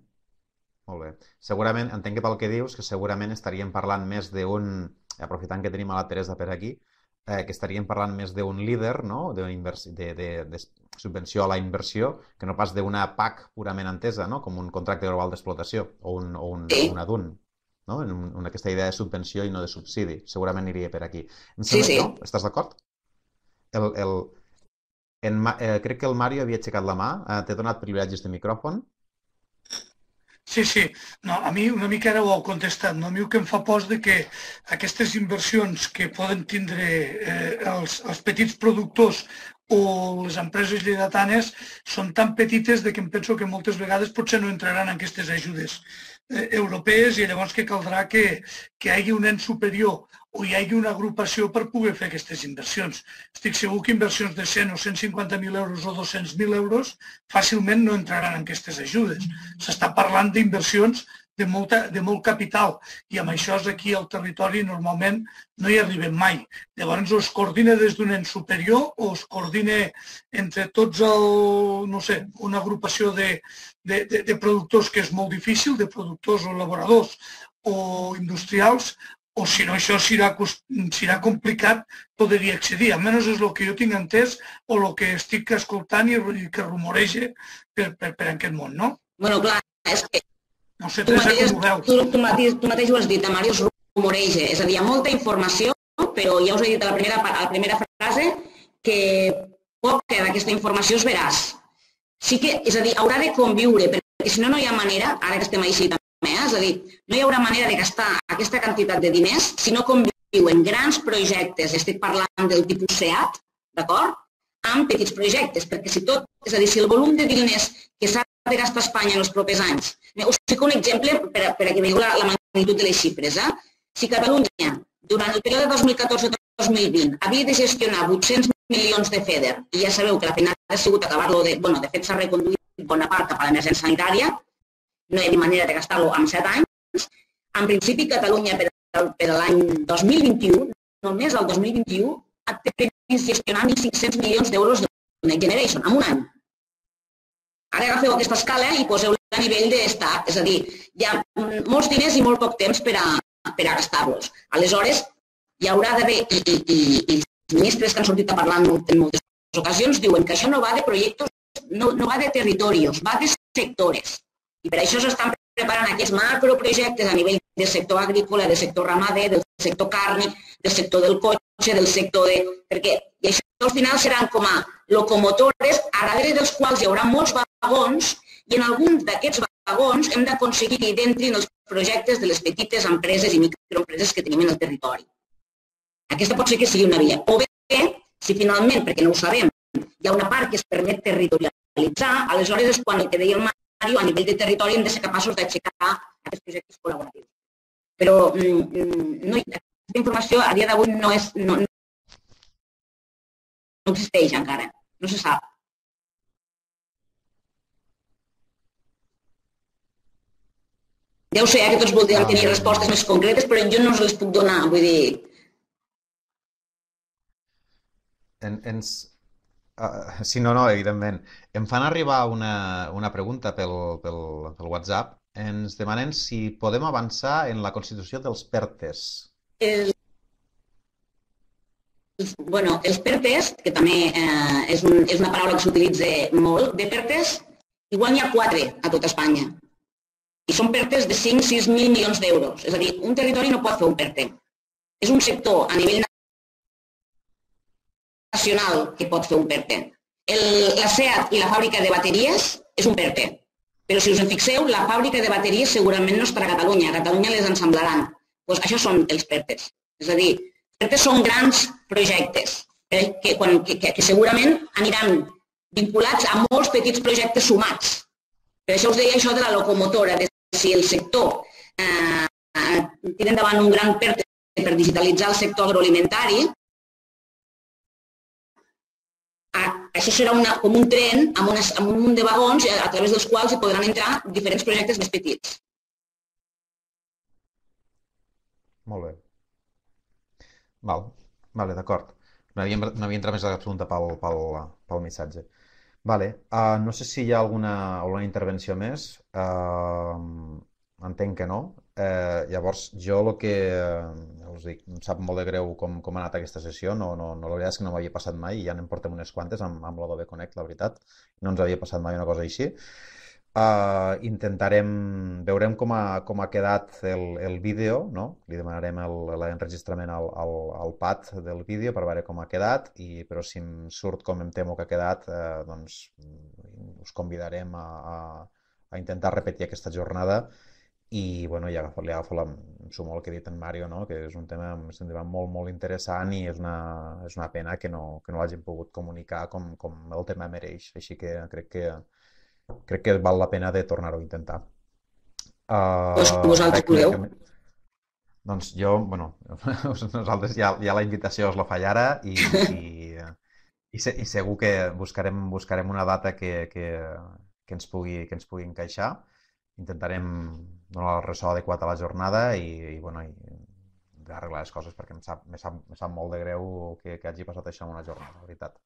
Molt bé. Segurament, entenc que pel que dius, que segurament estaríem parlant més d'un, aprofitant que tenim a la Teresa per aquí, eh, que estaríem parlant més d'un líder, no?, de, de, de, de subvenció a la inversió, que no pas d'una PAC purament entesa, no?, com un contracte global d'explotació o, un, o, un, o una DUN, no? en, un, en aquesta idea de subvenció i no de subsidi. Segurament aniria per aquí. Em sí, sí. No? Estàs d'acord? El, el, en, eh, crec que el Mario havia aixecat la mà. Eh, T'he donat privilegis de micròfon. Sí, sí. No, a mi una mica ara ho heu contestat. No? A mi el que em fa por de que aquestes inversions que poden tindre eh, els, els petits productors o les empreses lleidatanes són tan petites de que em penso que moltes vegades potser no entraran en aquestes ajudes eh, europees i llavors que caldrà que, que hi hagi un ens superior hi hagi una agrupació per poder fer aquestes inversions. Estic segur que inversions de 100 o 150.000 euros o 200.000 euros fàcilment no entraran en aquestes ajudes. S'està parlant d'inversions de, molta, de molt capital i amb això aquí al territori normalment no hi arribem mai. Llavors o es coordina des d'un ens superior o es coordina entre tots el, no sé, una agrupació de, de, de, de productors que és molt difícil, de productors o elaboradors o industrials, o si no això serà, serà complicat poder-hi accedir. Almenys és el que jo tinc entès o el que estic escoltant i que rumoreja per, per, per aquest món, no? Bueno, clar, és que... No sé, Teresa, com ho veus? Tu, tu, mateix, tu mateix ho has dit, a Màrius rumoreja. És a dir, hi ha molta informació, però ja us he dit a la primera, a la primera frase que poca d'aquesta informació es veràs. Sí que, és a dir, haurà de conviure, perquè si no, no hi ha manera, ara que estem així Eh? És a dir, no hi haurà manera de gastar aquesta quantitat de diners si no conviuen grans projectes, estic parlant del tipus SEAT, d'acord? amb petits projectes, perquè si tot, és a dir, si el volum de diners que s'ha de gastar a Espanya en els propers anys, us fico un exemple per, a, per a que veieu la, la magnitud de les xifres. Eh? Si Catalunya, durant el període 2014 2020 havia de gestionar 800 milions de FEDER i ja sabeu que la feina ha sigut acabar-lo de... bueno, de fet s'ha reconduït bona part cap a l'emergència sanitària, no hi havia manera de gastar-lo en 7 anys. En principi, Catalunya per, per l'any 2021, només el 2021, ha previst gestionar 1.500 milions d'euros de Next Generation, en un any. Ara agafeu aquesta escala i poseu a nivell d'estat, és a dir, hi ha molts diners i molt poc temps per a, per a gastar-los. Aleshores, hi haurà d'haver, i, i, i, i els ministres que han sortit a parlar en moltes ocasions diuen que això no va de projectes, no, no va de territoris, va de sectores. I per això s'estan preparant aquests macroprojectes a nivell del sector agrícola, del sector ramader, del sector càrnic, del sector del cotxe, del sector de... Perquè i això al final seran com a locomotores a darrere dels quals hi haurà molts vagons i en alguns d'aquests vagons hem d'aconseguir que hi entrin els projectes de les petites empreses i microempreses que tenim en el territori. Aquesta pot ser que sigui una via. O bé, si finalment, perquè no ho sabem, hi ha una part que es permet territorialitzar, aleshores és quan el que deia el Mario, a nivell de territori hem de ser capaços d'aixecar aquests projectes col·laboratius. Però mm, mm, no, aquesta informació a dia d'avui no, és, no, no existeix encara, no se sap. Deu ser que tots voldrien tenir respostes més concretes, però jo no us les puc donar. Vull dir, en, ens... Uh, sí, no, no, evidentment. Em fan arribar una, una pregunta pel, pel, pel WhatsApp. Ens demanen si podem avançar en la constitució dels PERTES. El, bueno, els PERTES, que també eh, és, un, és una paraula que s'utilitza molt, de PERTES, igual n'hi ha quatre a tot Espanya. I són PERTES de 5-6 mil milions d'euros. És a dir, un territori no pot fer un PERTE. És un sector a nivell nacional que pot fer un PERTE. El, la SEAT i la fàbrica de bateries és un PERTE. Però si us en fixeu, la fàbrica de bateries segurament no és per a Catalunya. A Catalunya les ensamblaran. Pues això són els PERTES. És a dir, PERTES són grans projectes eh, que, quan, que, que, que segurament aniran vinculats a molts petits projectes sumats. Per això us deia això de la locomotora, de si el sector eh, eh tira endavant un gran PERTE per digitalitzar el sector agroalimentari, això serà una, com un tren amb, unes, amb un munt de vagons a, a través dels quals hi podran entrar diferents projectes més petits. Molt bé. Val, vale, d'acord. No havia, no havia entrat més a la pregunta pel, pel, pel missatge. Vale. Uh, no sé si hi ha alguna, alguna intervenció més. Uh, entenc que no. Eh, llavors, jo el que eh, us dic, em sap molt de greu com, com ha anat aquesta sessió, no, no, no, la veritat és que no m'havia passat mai i ja n'en portem unes quantes amb, amb l'Adobe Connect, la veritat. No ens havia passat mai una cosa així. Uh, intentarem, veurem com ha, com ha quedat el, el vídeo, no? Li demanarem l'enregistrament al, al, al pad del vídeo per veure com ha quedat, i, però si em surt com em temo que ha quedat, eh, doncs us convidarem a, a, a intentar repetir aquesta jornada i bueno, ja agafo, li agafo la, em sumo el que ha dit en Mario, no? que és un tema, un tema molt, molt interessant i és una, és una pena que no, que no l'hagin pogut comunicar com, com el tema mereix. Així que crec que, crec que val la pena de tornar-ho a intentar. Uh, vosaltres voleu? Que... Doncs jo, bueno, nosaltres ja, ja la invitació us la faig ara i, i, i, se, i segur que buscarem, buscarem una data que, que, que, ens pugui, que ens pugui encaixar intentarem donar el ressò adequat a la jornada i, i bueno, i arreglar les coses perquè em sap, em sap, em sap molt de greu que, que hagi passat això en una jornada, la veritat.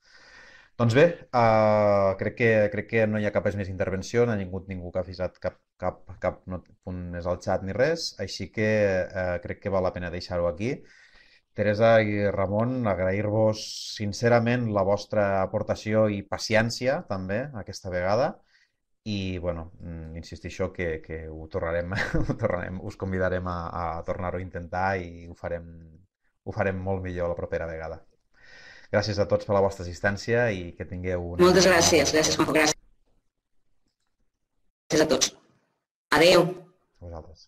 Doncs bé, uh, crec, que, crec que no hi ha cap més intervenció, no ha vingut ningú que ha fisat cap, cap, cap punt més al xat ni res, així que uh, crec que val la pena deixar-ho aquí. Teresa i Ramon, agrair-vos sincerament la vostra aportació i paciència també aquesta vegada i bueno, mm, insistixo que, que ho tornarem, ho tornarem, us convidarem a, a tornar-ho a intentar i ho farem, ho farem molt millor la propera vegada. Gràcies a tots per la vostra assistència i que tingueu una... Moltes gràcies, gràcies Juanjo, gràcies. Gràcies a tots. Adeu. A vosaltres.